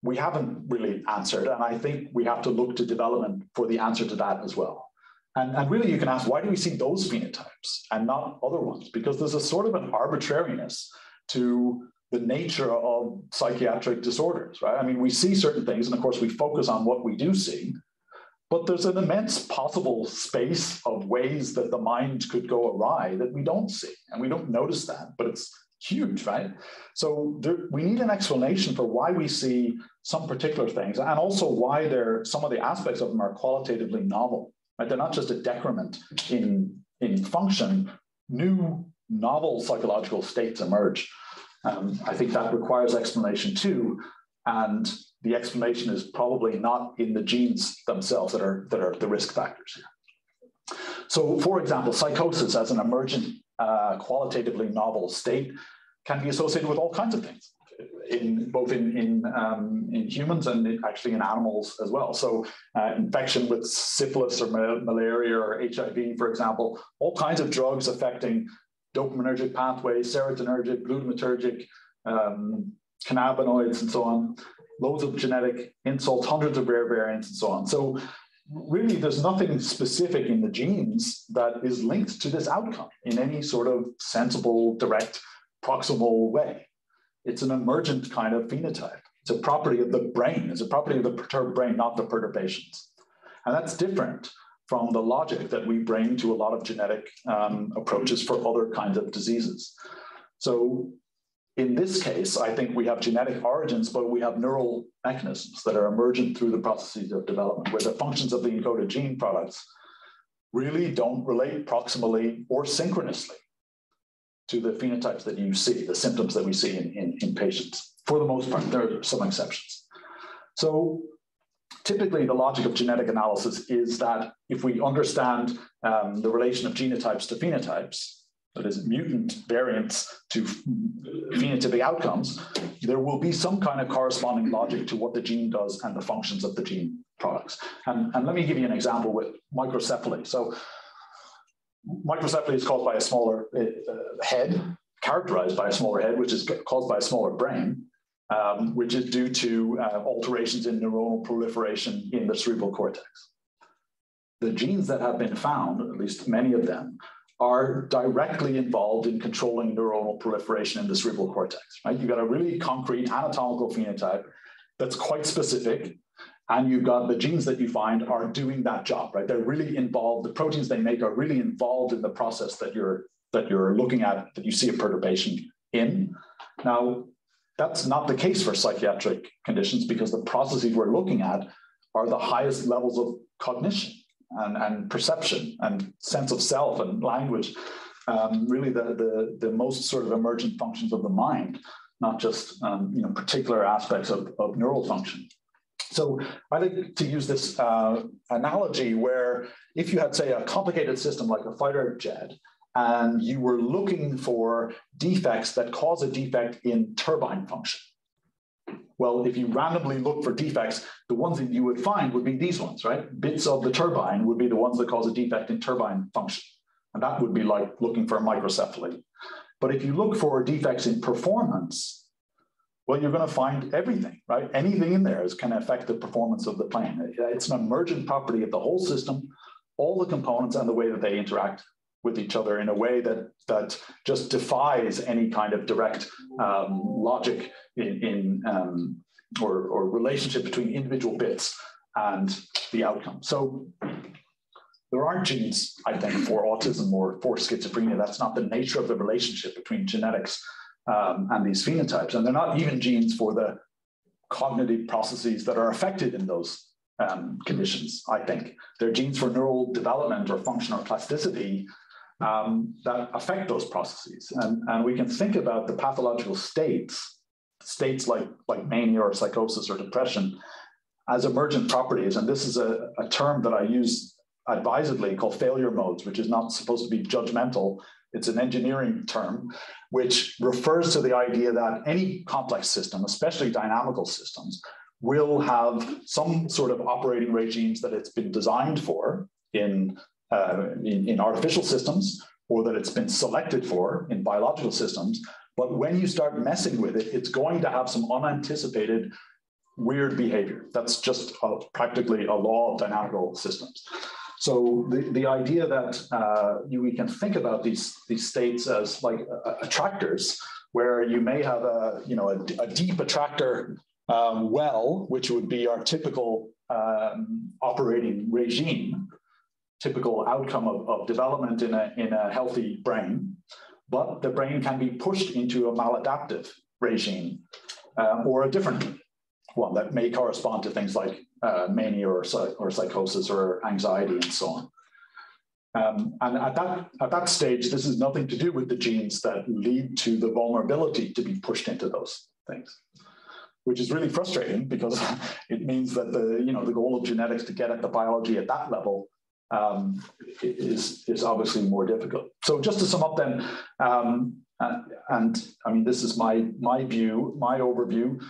We haven't really answered. And I think we have to look to development for the answer to that as well. And, and really, you can ask, why do we see those phenotypes and not other ones? Because there's a sort of an arbitrariness to the nature of psychiatric disorders, right? I mean, we see certain things, and of course, we focus on what we do see, but there's an immense possible space of ways that the mind could go awry that we don't see, and we don't notice that, but it's huge, right? So there, we need an explanation for why we see some particular things, and also why they're some of the aspects of them are qualitatively novel. Right? They're not just a decrement in in function. New novel psychological states emerge. Um, I think that requires explanation too, and the explanation is probably not in the genes themselves that are that are the risk factors here. So, for example, psychosis as an emergent uh, qualitatively novel state can be associated with all kinds of things in both in in, um, in humans and actually in animals as well. So uh, infection with syphilis or malaria or HIV, for example, all kinds of drugs affecting dopaminergic pathways, serotonergic, glutamatergic, um, cannabinoids, and so on. Loads of genetic insults, hundreds of rare variants, and so on. So really there's nothing specific in the genes that is linked to this outcome in any sort of sensible, direct, proximal way. It's an emergent kind of phenotype. It's a property of the brain. It's a property of the perturbed brain, not the perturbations. And that's different from the logic that we bring to a lot of genetic um, approaches for other kinds of diseases. So in this case, I think we have genetic origins, but we have neural mechanisms that are emergent through the processes of development, where the functions of the encoded gene products really don't relate proximally or synchronously to the phenotypes that you see, the symptoms that we see in, in, in patients. For the most part, there are some exceptions. So typically the logic of genetic analysis is that if we understand um, the relation of genotypes to phenotypes, that is mutant variants to phenotypic outcomes, there will be some kind of corresponding logic to what the gene does and the functions of the gene products. And, and let me give you an example with microcephaly. So microcephaly is caused by a smaller uh, head, characterized by a smaller head, which is caused by a smaller brain, um, which is due to uh, alterations in neuronal proliferation in the cerebral cortex. The genes that have been found, at least many of them, are directly involved in controlling neuronal proliferation in the cerebral cortex, right? You've got a really concrete anatomical phenotype that's quite specific, and you've got the genes that you find are doing that job, right? They're really involved, the proteins they make are really involved in the process that you're that you're looking at, that you see a perturbation in. Now, that's not the case for psychiatric conditions because the processes we're looking at are the highest levels of cognition and, and perception and sense of self and language, um, really the, the, the most sort of emergent functions of the mind, not just um, you know, particular aspects of, of neural function. So I like to use this uh, analogy where if you had, say, a complicated system like a fighter jet, and you were looking for defects that cause a defect in turbine function. Well, if you randomly look for defects, the ones that you would find would be these ones, right? Bits of the turbine would be the ones that cause a defect in turbine function. And that would be like looking for a microcephaly. But if you look for defects in performance, well, you're going to find everything, right? Anything in there is going to affect the performance of the plane. It's an emergent property of the whole system, all the components and the way that they interact with each other in a way that that just defies any kind of direct um, logic in, in um, or, or relationship between individual bits and the outcome. So there aren't genes, I think, for autism or for schizophrenia. That's not the nature of the relationship between genetics um, and these phenotypes. And they're not even genes for the cognitive processes that are affected in those um, conditions, I think. They're genes for neural development or function or plasticity um, that affect those processes. And, and we can think about the pathological states, states like, like mania or psychosis or depression, as emergent properties. And this is a, a term that I use advisedly called failure modes, which is not supposed to be judgmental. It's an engineering term, which refers to the idea that any complex system, especially dynamical systems, will have some sort of operating regimes that it's been designed for in uh, in, in artificial systems or that it's been selected for in biological systems. But when you start messing with it, it's going to have some unanticipated weird behavior. That's just a, practically a law of dynamical systems. So the, the idea that uh, you, we can think about these, these states as like uh, attractors, where you may have a, you know, a, a deep attractor um, well, which would be our typical um, operating regime, typical outcome of, of development in a, in a healthy brain, but the brain can be pushed into a maladaptive regime um, or a different one that may correspond to things like uh, mania or, or psychosis or anxiety and so on. Um, and at that, at that stage, this is nothing to do with the genes that lead to the vulnerability to be pushed into those things, which is really frustrating because it means that the, you know, the goal of genetics to get at the biology at that level um, is, is obviously more difficult. So just to sum up then, um, and, and, I mean, this is my, my view, my overview.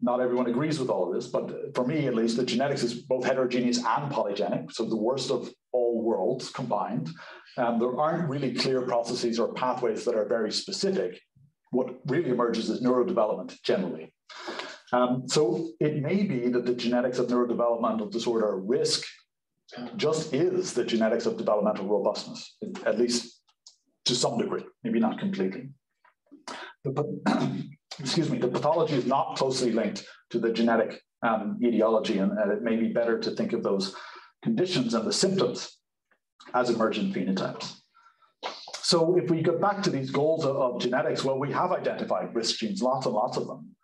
Not everyone agrees with all of this, but for me at least, the genetics is both heterogeneous and polygenic. So the worst of all worlds combined. Um, there aren't really clear processes or pathways that are very specific. What really emerges is neurodevelopment generally. Um, so it may be that the genetics of neurodevelopmental disorder risk just is the genetics of developmental robustness, at least to some degree, maybe not completely. The, excuse me, the pathology is not closely linked to the genetic um, etiology, and, and, it may be better to think of those conditions and the symptoms as emergent phenotypes. So if we go back to these goals of, of genetics, well, we have identified risk genes, lots and lots of them.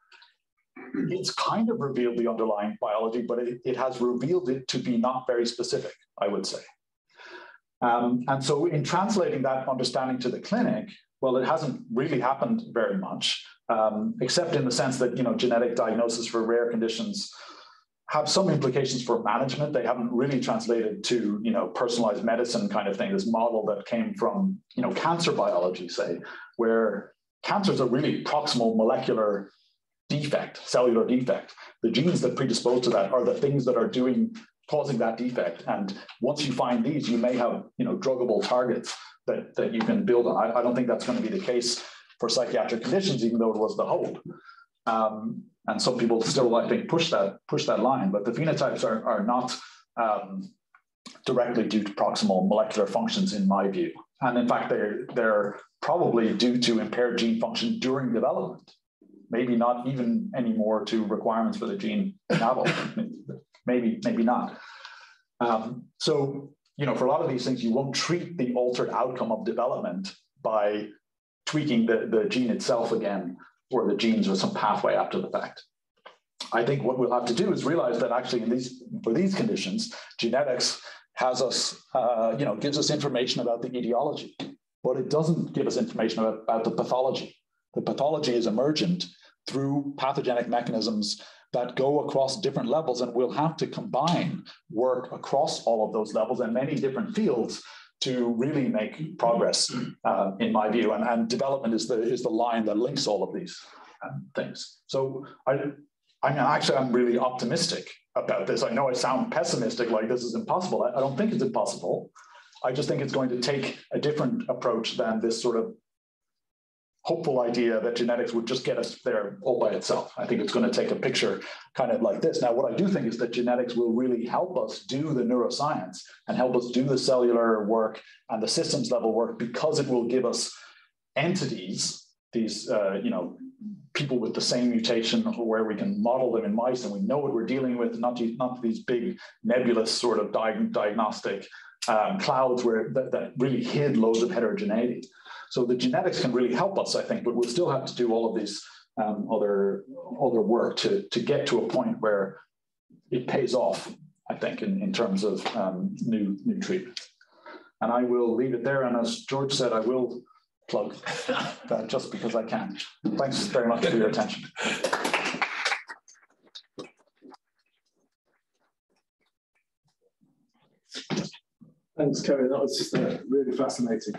It's kind of revealed the underlying biology, but it, it has revealed it to be not very specific, I would say. Um, and so in translating that understanding to the clinic, well, it hasn't really happened very much, um, except in the sense that, you know, genetic diagnosis for rare conditions have some implications for management. They haven't really translated to, you know, personalized medicine kind of thing, this model that came from, you know, cancer biology, say, where cancers are really proximal molecular defect, cellular defect. The genes that predispose to that are the things that are doing causing that defect. And once you find these, you may have, you know, druggable targets that, that you can build on. I, I don't think that's going to be the case for psychiatric conditions, even though it was the hope. Um, and some people still, I think, push that push that line, but the phenotypes are, are not um, directly due to proximal molecular functions, in my view. And in fact, they're, they're probably due to impaired gene function during development, maybe not even anymore to requirements for the gene novel. maybe, maybe not. Um, so, you know, for a lot of these things, you won't treat the altered outcome of development by tweaking the, the gene itself again or the genes or some pathway after the fact. I think what we'll have to do is realize that actually in these for these conditions, genetics has us, uh, you know, gives us information about the etiology, but it doesn't give us information about, about the pathology. The pathology is emergent through pathogenic mechanisms that go across different levels, and we'll have to combine work across all of those levels and many different fields to really make progress, uh, in my view. And, and development is the is the line that links all of these um, things. So I, I mean, actually, I'm really optimistic about this. I know I sound pessimistic, like this is impossible. I, I don't think it's impossible. I just think it's going to take a different approach than this sort of hopeful idea that genetics would just get us there all by itself. I think it's going to take a picture kind of like this. Now, what I do think is that genetics will really help us do the neuroscience and help us do the cellular work and the systems level work because it will give us entities, these, uh, you know, people with the same mutation where we can model them in mice and we know what we're dealing with, not, not these big nebulous sort of diag diagnostic um, clouds where that, that really hid loads of heterogeneity. So the genetics can really help us, I think, but we'll still have to do all of these um, other other work to to get to a point where it pays off. I think in, in terms of um, new new treatments. And I will leave it there. And as George said, I will plug that just because I can. Thanks very much for your attention. Thanks, Kerry. That was just uh, really fascinating.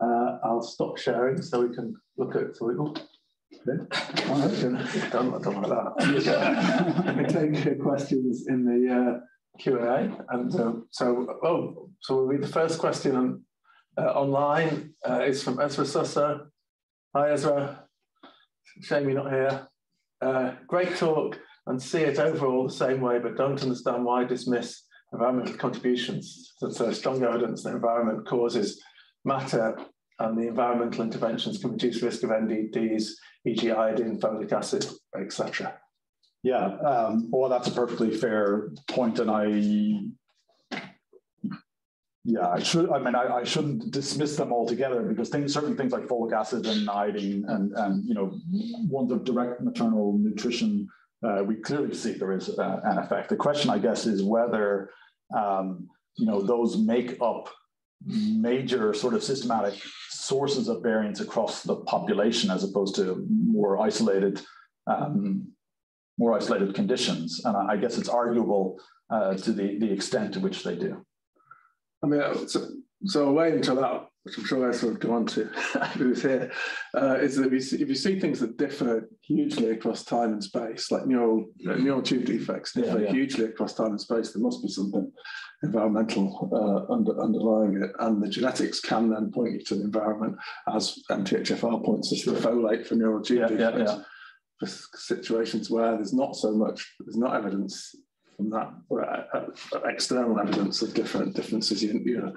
Uh, I'll stop sharing so we can look at so we oh, okay. done, done like that. I take questions in the uh, Q and A, and uh, so oh, so we'll read the first question on, uh, online. Uh, is from Ezra Susser. Hi, Ezra. Shame you're not here. Uh, great talk, and see it overall the same way, but don't understand why dismiss environmental contributions. So, so strong evidence that environment causes matter and the environmental interventions can reduce risk of NDDs, e.g. iodine, folic acid, etc. Yeah, um, well, that's a perfectly fair point, and I, yeah, I should. I mean, I, I shouldn't dismiss them altogether because things, certain things like folic acid and iodine, and and you know, ones of direct maternal nutrition, uh, we clearly see there is uh, an effect. The question, I guess, is whether um, you know those make up major sort of systematic sources of variance across the population as opposed to more isolated um, more isolated conditions. And i guess it's arguable uh, to the, the extent to which they do. I mean so, so away until that which I'm sure I sort of go on to who's here, uh, is that if you, see, if you see things that differ hugely across time and space, like neural neural tube defects differ yeah, yeah. hugely across time and space, there must be something environmental uh, under, underlying it, and the genetics can then point you to the environment, as MTHFR points us to the folate for neural tube defects. For situations where there's not so much, there's not evidence from that uh, uh, external evidence of different differences. You, you know,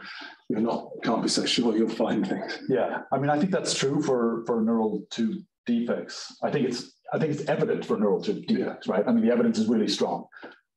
you're not can't be so sure you'll find things. Yeah, I mean, I think that's true for for neural tube defects. I think it's I think it's evident for neural tube defects, yeah. right? I mean, the evidence is really strong.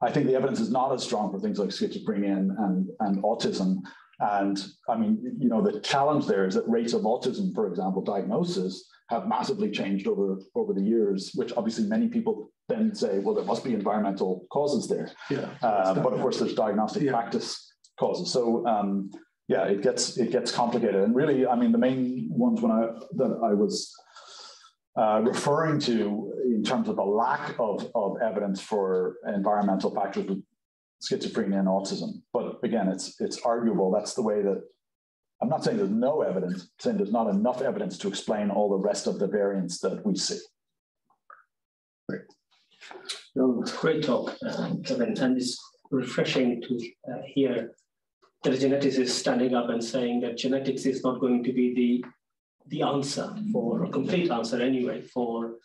I think the evidence is not as strong for things like schizophrenia and and, and autism. And I mean, you know, the challenge there is that rates of autism, for example, diagnosis have massively changed over, over the years, which obviously many people then say, well, there must be environmental causes there. Yeah. Uh, but of course, there's diagnostic Yeah. practice causes. So um, yeah, it gets it gets complicated. And really, I mean, the main ones when I that I was uh, referring to in terms of the lack of, of evidence for environmental factors with schizophrenia and autism. But again, it's it's arguable. That's the way that I'm not saying there's no evidence, I'm saying there's not enough evidence to explain all the rest of the variants that we see. No, great talk, uh, Kevin, and it's refreshing to uh, hear that a geneticist is standing up and saying that genetics is not going to be the the answer for a complete answer anyway for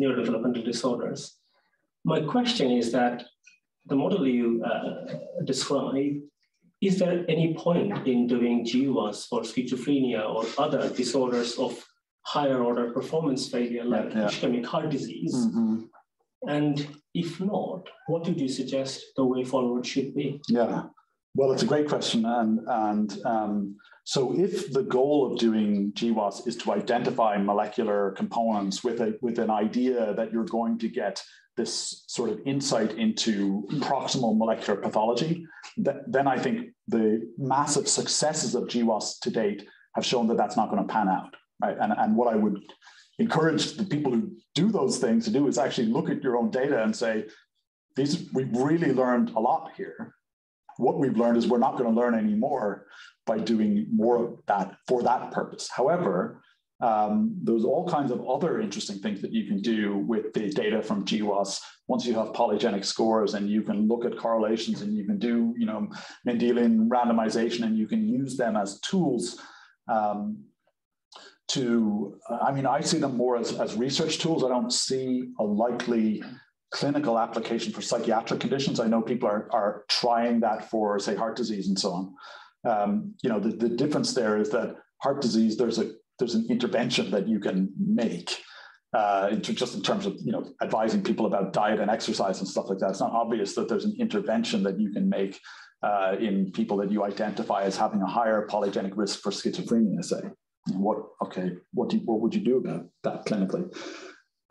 neurodevelopmental disorders. My question is that the model you uh, describe, is there any point in doing GWAS for schizophrenia or other disorders of higher order performance failure like Yeah. ischemic heart disease? And if not, what would you suggest the way forward should be? Yeah, well, it's a great question, and and um, so if the goal of doing GWAS is to identify molecular components with a with an idea that you're going to get this sort of insight into proximal molecular pathology, th- then I think the massive successes of GWAS to date have shown that that's not going to pan out, right? And and what I would encourage the people who do those things to do is actually look at your own data and say, these we've really learned a lot here. What we've learned is we're not going to learn any more by doing more of that for that purpose. However, um, there's all kinds of other interesting things that you can do with the data from GWAS. Once you have polygenic scores and you can look at correlations and you can do, you know, Mendelian randomization and you can use them as tools um, to, I mean, I see them more as, as research tools. I don't see a likely clinical application for psychiatric conditions. I know people are, are trying that for, say, heart disease and so on. Um, you know, the, the difference there is that heart disease, there's a there's an intervention that you can make uh, just in terms of you know advising people about diet and exercise and stuff like that. It's not obvious that there's an intervention that you can make uh, in people that you identify as having a higher polygenic risk for schizophrenia. Say, what okay, what do you, what would you do about that clinically?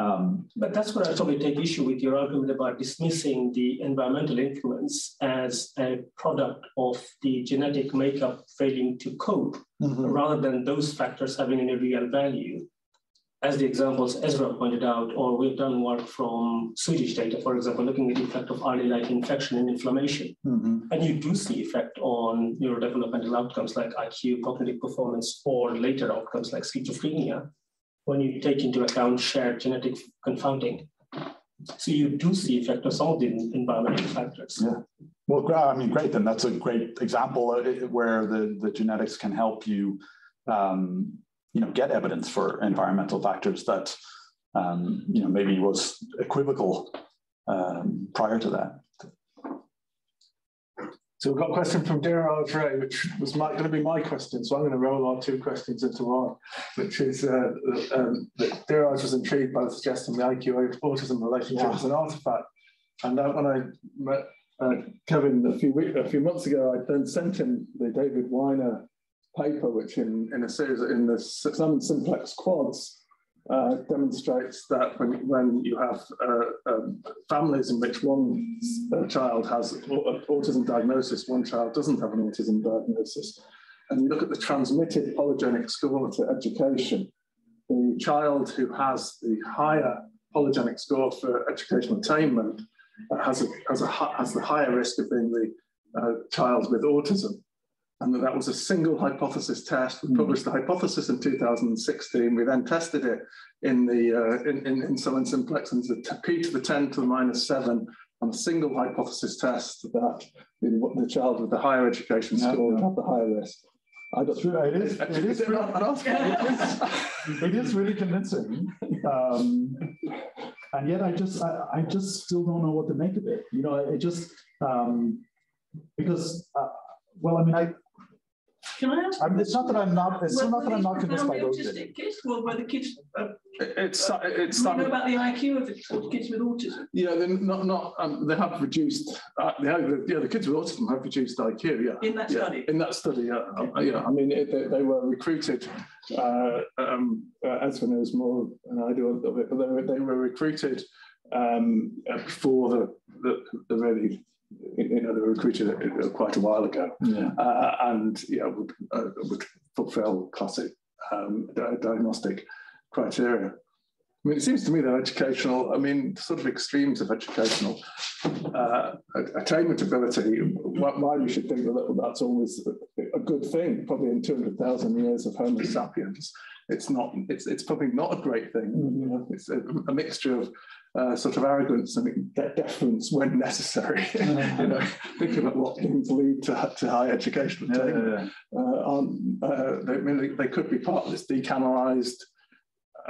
Um, But that's where I probably take issue with your argument about dismissing the environmental influence as a product of the genetic makeup failing to cope, rather than those factors having any real value. As the examples Ezra pointed out, or we've done work from Swedish data, for example, looking at the effect of early life infection and inflammation. mhm. And you do see effect on neurodevelopmental outcomes like IQ, cognitive performance, or later outcomes like schizophrenia when you take into account shared genetic confounding. So you do see effect of some of the environmental factors. Yeah. Well, I mean, great. Then that's a great example uh, where the, the genetics can help you, um, you know, get evidence for environmental factors that, um, you know, maybe was equivocal um, prior to that. So we've got a question from Dheeraj Rai, which was my, going to be my question. So I'm going to roll our two questions into one, which is uh, um, that was intrigued by the suggestion the IQ autism relationship Yeah. as an artifact. And uh, when I met uh, Kevin a few week, a few months ago, I then sent him the David Weiner paper, which in, in a series in the Simons Simplex quads uh, demonstrates that when, when you have uh, um, families in which one uh, child has au- autism diagnosis, one child doesn't have an autism diagnosis, and you look at the transmitted polygenic score to education, the child who has the higher polygenic score for educational attainment uh, has, a, has, a, has the higher risk of being the uh, child with autism and that that was a single hypothesis test. We published the hypothesis in 2016. We then tested it in the uh, in, in, in Simons Simplex and it's a t- p to the 10 to the minus 7 on a single hypothesis test that the, the child with the higher education Yeah, score would have the higher risk. I don't, True, it is. It is. it not an answer? it is really convincing. Um, and yet I just I, I just still don't know what to make of it. You know, it just um, because uh, well, I mean, I, Can I ask? I mean, it's not that I'm not it's were- not that I'm not these convinced by profoundly those. autistic kids, or were the kids uh, It's, it's. Do we some- know about the IQ of the kids with autism? Yeah, they're not, not, um, they have reduced, uh, they have, yeah, the kids with autism have reduced IQ, yeah. In that Yeah, study? In that study, yeah, Um, yeah, I mean, it, they, they were recruited, uh, um, uh, Esma knows more than I do of it, but they were, they were recruited, um, uh, before the, the, the really, you know, they were recruited uh, quite a while ago. Yeah. Uh, and, yeah, would, uh, would fulfill classic, um, diagnostic criteria. I mean, it seems to me that educational, I mean, sort of extremes of educational uh, attainment ability, why why we should think that that's always a good thing. Probably in 200,000 years of Homo sapiens, it's not, it's, it's probably not a great thing. You know, it's a, a mixture of uh, sort of arrogance and de- deference when necessary. you know, think about what things lead to, to high educational Yeah, attainment yeah, uh, on, uh, they, I mean, they, they could be part of this decanalized,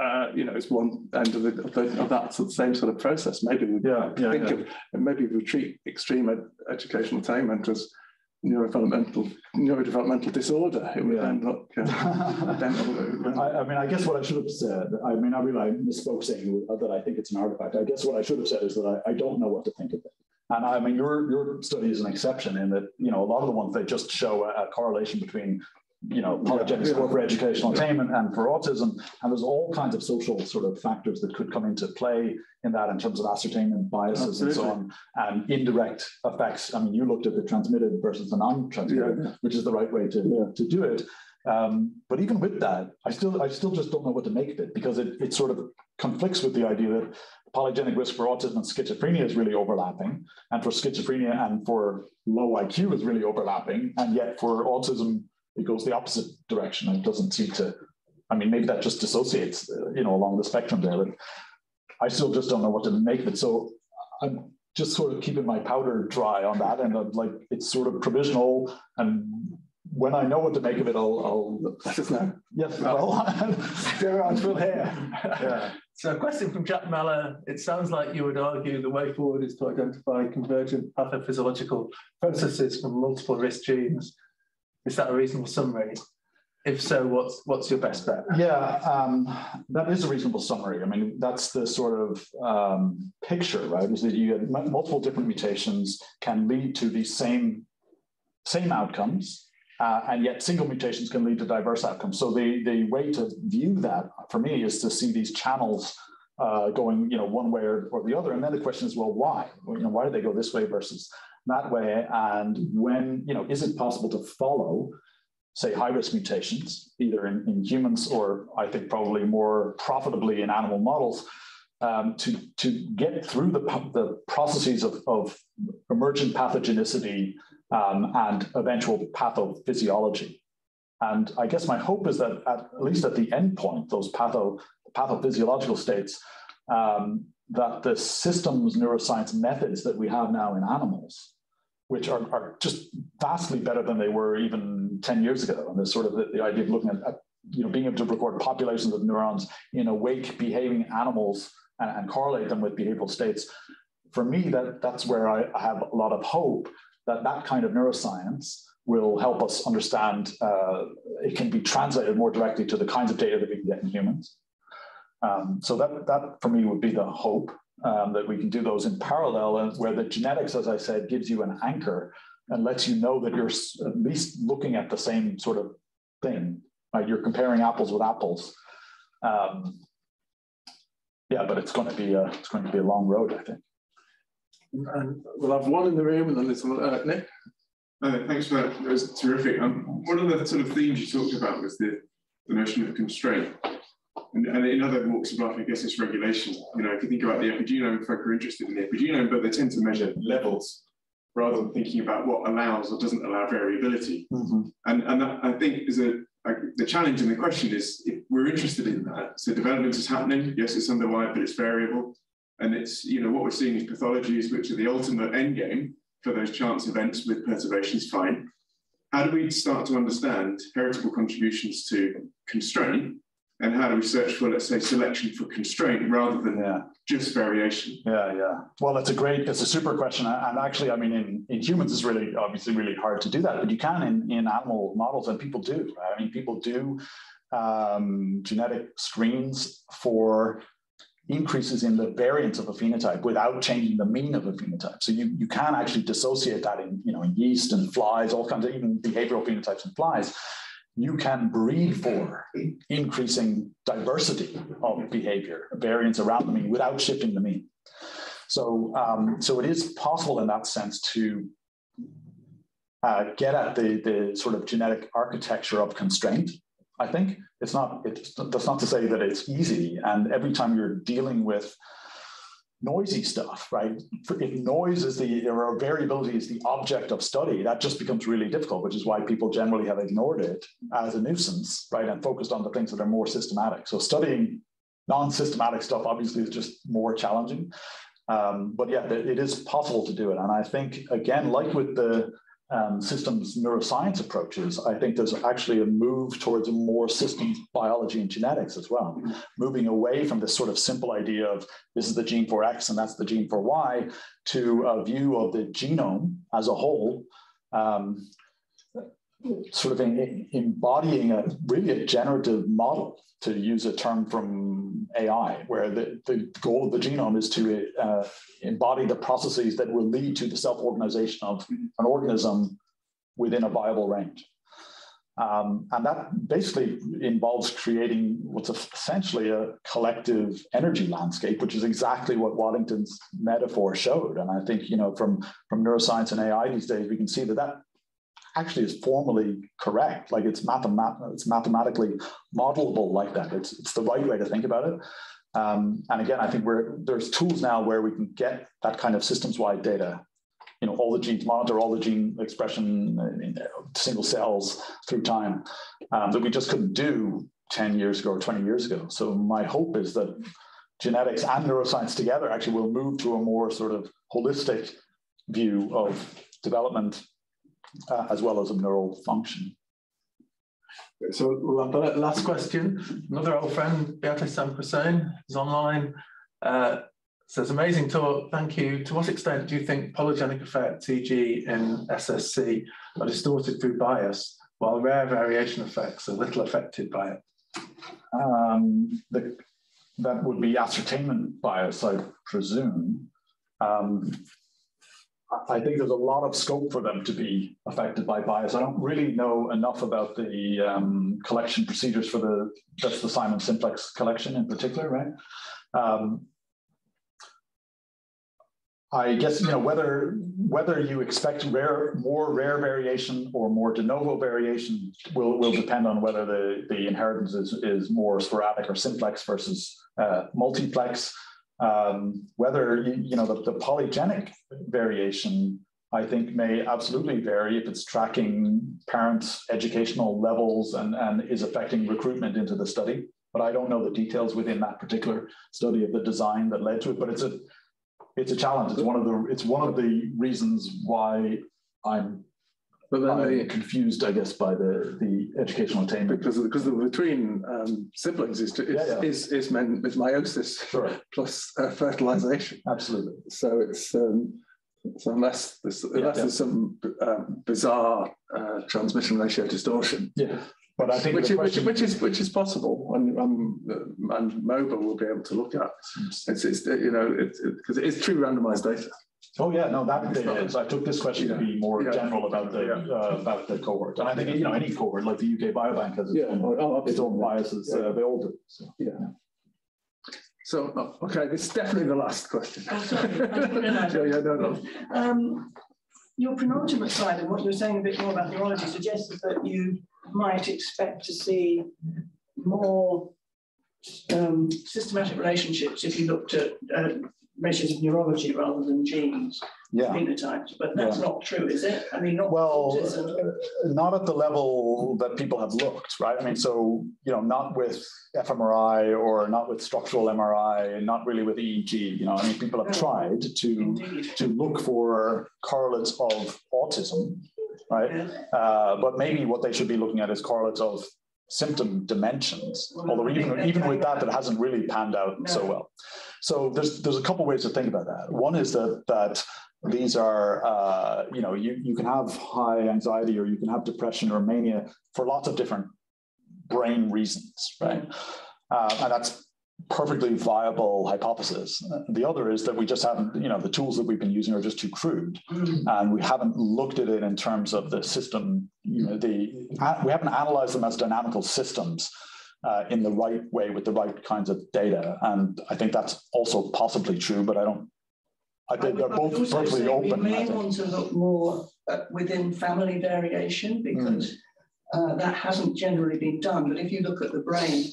uh, you know, it's one end of, the, of, the, of that sort of same sort of process. Maybe we yeah, yeah, think yeah. of, maybe we treat extreme ed- educational attainment as neurodevelopmental neurodevelopmental disorder. It would Yeah. then look. Uh, would- I, I mean, I guess what I should have said, I mean, I realize I misspoke saying that I think it's an artifact. I guess what I should have said is that I, I don't know what to think of it. And I mean, your your study is an exception in that, you know, a lot of the ones they just show a, a correlation between, you know, polygenic Yeah. score for educational attainment and for autism. And there's all kinds of social sort of factors that could come into play in that in terms of ascertainment biases and so on, and indirect effects. I mean, you looked at the transmitted versus the non-transmitted, which is the right way to, to do it. Um, but even with that, I still I still just don't know what to make of it because it, it sort of conflicts with the idea that polygenic risk for autism and schizophrenia is really overlapping, and for schizophrenia and for low IQ is really overlapping, and yet for autism it goes the opposite direction and it doesn't seem to. I mean, maybe that just dissociates, uh, you know, along the spectrum there. But I still just don't know what to make of it. So I'm just sort of keeping my powder dry on that, and I'm like it's sort of provisional and when I know what to make of it, I'll, I'll Let us know. yes, well, there are still here. Yeah. So a question from Jack Meller. It sounds like you would argue the way forward is to identify convergent pathophysiological processes from multiple risk genes. Is that a reasonable summary? If so, what's what's your best bet? Yeah, um, that is a reasonable summary. I mean, that's the sort of um, picture, right? Is that you have mu- multiple different mutations can lead to the same same outcomes, uh, and yet single mutations can lead to diverse outcomes. So the the way to view that for me is to see these channels uh, going, you know, one way or, or the other, and then the question is, well, why? You know, why do they go this way versus that way? And when, you know, is it possible to follow? say high risk mutations, either in, in humans or I think probably more profitably in animal models, um, to, to get through the, the processes of, of emergent pathogenicity um, and eventual pathophysiology. And I guess my hope is that at, at least at the end point, those patho, pathophysiological states, um, that the systems neuroscience methods that we have now in animals which are, are just vastly better than they were even 10 years ago. And there's sort of the, the idea of looking at, at, you know, being able to record populations of neurons in awake behaving animals and, and correlate them with behavioral states. For me, that, that's where I, I have a lot of hope that that kind of neuroscience will help us understand, uh, it can be translated more directly to the kinds of data that we can get in humans. Um, so that, that for me would be the hope um, that we can do those in parallel, and where the genetics, as I said, gives you an anchor and lets you know that you're at least looking at the same sort of thing. Right? You're comparing apples with apples. Um, yeah, but it's going to be a it's going to be a long road, I think. And we'll have one in the room and then there's uh, Nick. Uh, thanks for that. That was terrific. Um, one of the sort of themes you talked about was the, the notion of constraint. And, and in other walks of life, I guess it's regulation. You know, if you think about the epigenome, folk are interested in the epigenome, but they tend to measure levels rather than thinking about what allows or doesn't allow variability. Mm-hmm. And, and that, I think is a, like, the challenge and the question is if we're interested in that, so development is happening, yes, it's underwire, but it's variable. And it's, you know, what we're seeing is pathologies, which are the ultimate end game for those chance events with perturbations, fine. How do we start to understand heritable contributions to constraint? And how do we search for, let's say, selection for constraint rather than Yeah. just variation? Yeah, yeah. Well, that's a great, it's a super question. And actually, I mean, in, in humans, it's really obviously really hard to do that, but you can in, in animal models, and people do. Right? I mean, people do um, genetic screens for increases in the variance of a phenotype without changing the mean of a phenotype. So you, you can actually dissociate that in, you know, in yeast and flies, all kinds of even behavioral phenotypes in flies. You can breed for increasing diversity of behavior, variants around the mean without shifting the mean. So, um, so it is possible in that sense to uh, get at the, the sort of genetic architecture of constraint I think it's not. It's that's not to say that it's easy. And every time you're dealing with noisy stuff, right? If noise is the or variability is the object of study, that just becomes really difficult, which is why people generally have ignored it as a nuisance, right? And focused on the things that are more systematic. So studying non-systematic stuff obviously is just more challenging. Um, but yeah, it is possible to do it. And I think again, like with the um, systems neuroscience approaches, I think there's actually a move towards more systems biology and genetics as well, moving away from this sort of simple idea of this is the gene for X and that's the gene for Y to a view of the genome as a whole, um, sort of in, embodying a really a generative model to use a term from AI, where the, the goal of the genome is to uh, embody the processes that will lead to the self-organization of an organism within a viable range. Um, and that basically involves creating what's essentially a collective energy landscape, which is exactly what Waddington's metaphor showed. And I think, you know, from, from neuroscience and AI these days, we can see that that actually is formally correct. Like it's, mathemat- it's mathematically modelable like that. It's, it's the right way to think about it. Um, and again, I think we're, there's tools now where we can get that kind of systems-wide data. You know, all the genes monitor all the gene expression in single cells through time um, that we just couldn't do 10 years ago or 20 years ago. So my hope is that genetics and neuroscience together actually will move to a more sort of holistic view of development uh, as well as a neural function. So last question. Another old friend, Beate St Pourcain, is online. Uh, says, amazing talk, thank you. To what extent do you think polygenic effects, e.g. in SSC, are distorted through bias, while rare variation effects are little affected by it? Um, the, that would be ascertainment bias, I presume. Um, I think there's a lot of scope for them to be affected by bias. I don't really know enough about the um, collection procedures for the that's the Simons Simplex collection in particular, right? Um, I guess you know whether whether you expect rare more rare variation or more de novo variation will will depend on whether the the inheritance is is more sporadic or simplex versus uh, multiplex. Um, whether you know the, the polygenic variation, I think, may absolutely vary if it's tracking parents' educational levels and, and is affecting recruitment into the study. But I don't know the details within that particular study of the design that led to it. But it's a it's a challenge. It's one of the it's one of the reasons why I'm but then I'm they, confused, I guess, by the, the educational attainment. Because because the, between um, siblings is, is, yeah, yeah. is, is, men, is meiosis sure. plus uh, fertilization. Absolutely. So it's um, so unless there's, yeah, unless there's some um, bizarre uh, transmission ratio distortion. Yeah. But I think which, is, question... which, which, is which is possible, and um, and MoBa will be able to look at. It's, it's you know because it, it is true randomized data. Oh yeah, no, that it is. I took this question yeah. to be more yeah. general about the yeah. uh, about the cohort, and I think you know any cohort like the UK Biobank has its, yeah. own, oh, its own biases. Uh, they all do. So. Yeah. So oh, okay, this is definitely the last question. Oh, sorry, yeah, no, no. Um, your penultimate slide and what you were saying a bit more about neurology suggests that you might expect to see more um, systematic relationships if you looked at uh, measures of neurology rather than genes, yeah. phenotypes. But that's yeah. not true, is it? I mean, not well, uh, not at the level that people have looked, right? I mean, so you know, not with fMRI or not with structural MRI, and not really with EEG. You know, I mean, people have tried to Indeed. to look for correlates of autism, right? Yeah. Uh, but maybe what they should be looking at is correlates of symptom dimensions. Well, Although even even with that, that hasn't really panned out no. so well. So there's there's a couple ways to think about that. One is that that these are uh, you know you you can have high anxiety or you can have depression or mania for lots of different brain reasons, right? Uh, and that's perfectly viable hypothesis. The other is that we just haven't, you know, the tools that we've been using are just too crude, mm. and we haven't looked at it in terms of the system. You know, the we haven't analyzed them as dynamical systems. Uh, in the right way with the right kinds of data, and I think that's also possibly true, but I don't. I think they're both perfectly open. We may want to look more within family variation because mm. uh, that hasn't generally been done. But if you look at the brain,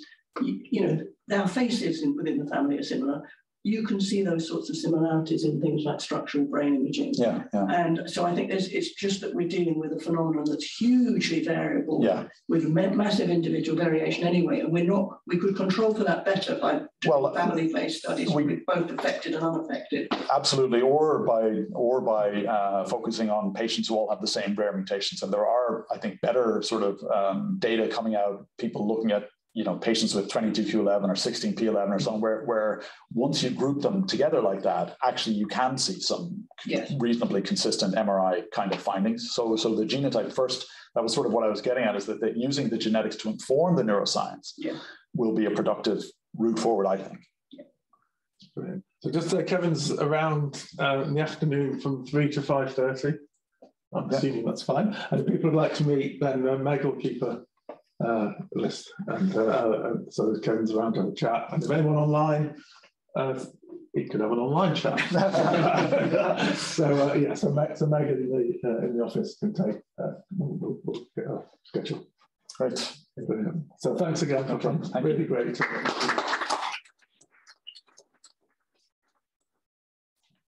you, you know, our faces in, within the family are similar. You can see those sorts of similarities in things like structural brain imaging. Yeah, yeah. And so I think it's just that we're dealing with a phenomenon that's hugely variable yeah. with massive individual variation anyway. And we're not, we could control for that better by well, family-based studies we, with both affected and unaffected. Absolutely, or by or by uh, focusing on patients who all have the same rare mutations. And there are, I think, better sort of um, data coming out, people looking at you know patients with 22q11 or 16p11 or something where, where once you group them together like that actually you can see some yes. reasonably consistent mri kind of findings so so the genotype first that was sort of what i was getting at is that, that using the genetics to inform the neuroscience yeah. will be a productive route forward i think yeah. Brilliant. so just uh, kevin's around uh, in the afternoon from 3 to 5.30 i'm yeah. assuming that's fine and if people would like to meet then uh, meg will keep a uh, list. And uh, uh, so Kevin's around to have a chat. And if anyone online, uh, we could have an online chat. so uh, yeah, so, Meg, so Megan in the, uh, in the office can take, uh, we'll, we'll get a schedule. Great. So thanks again. Okay. Really great.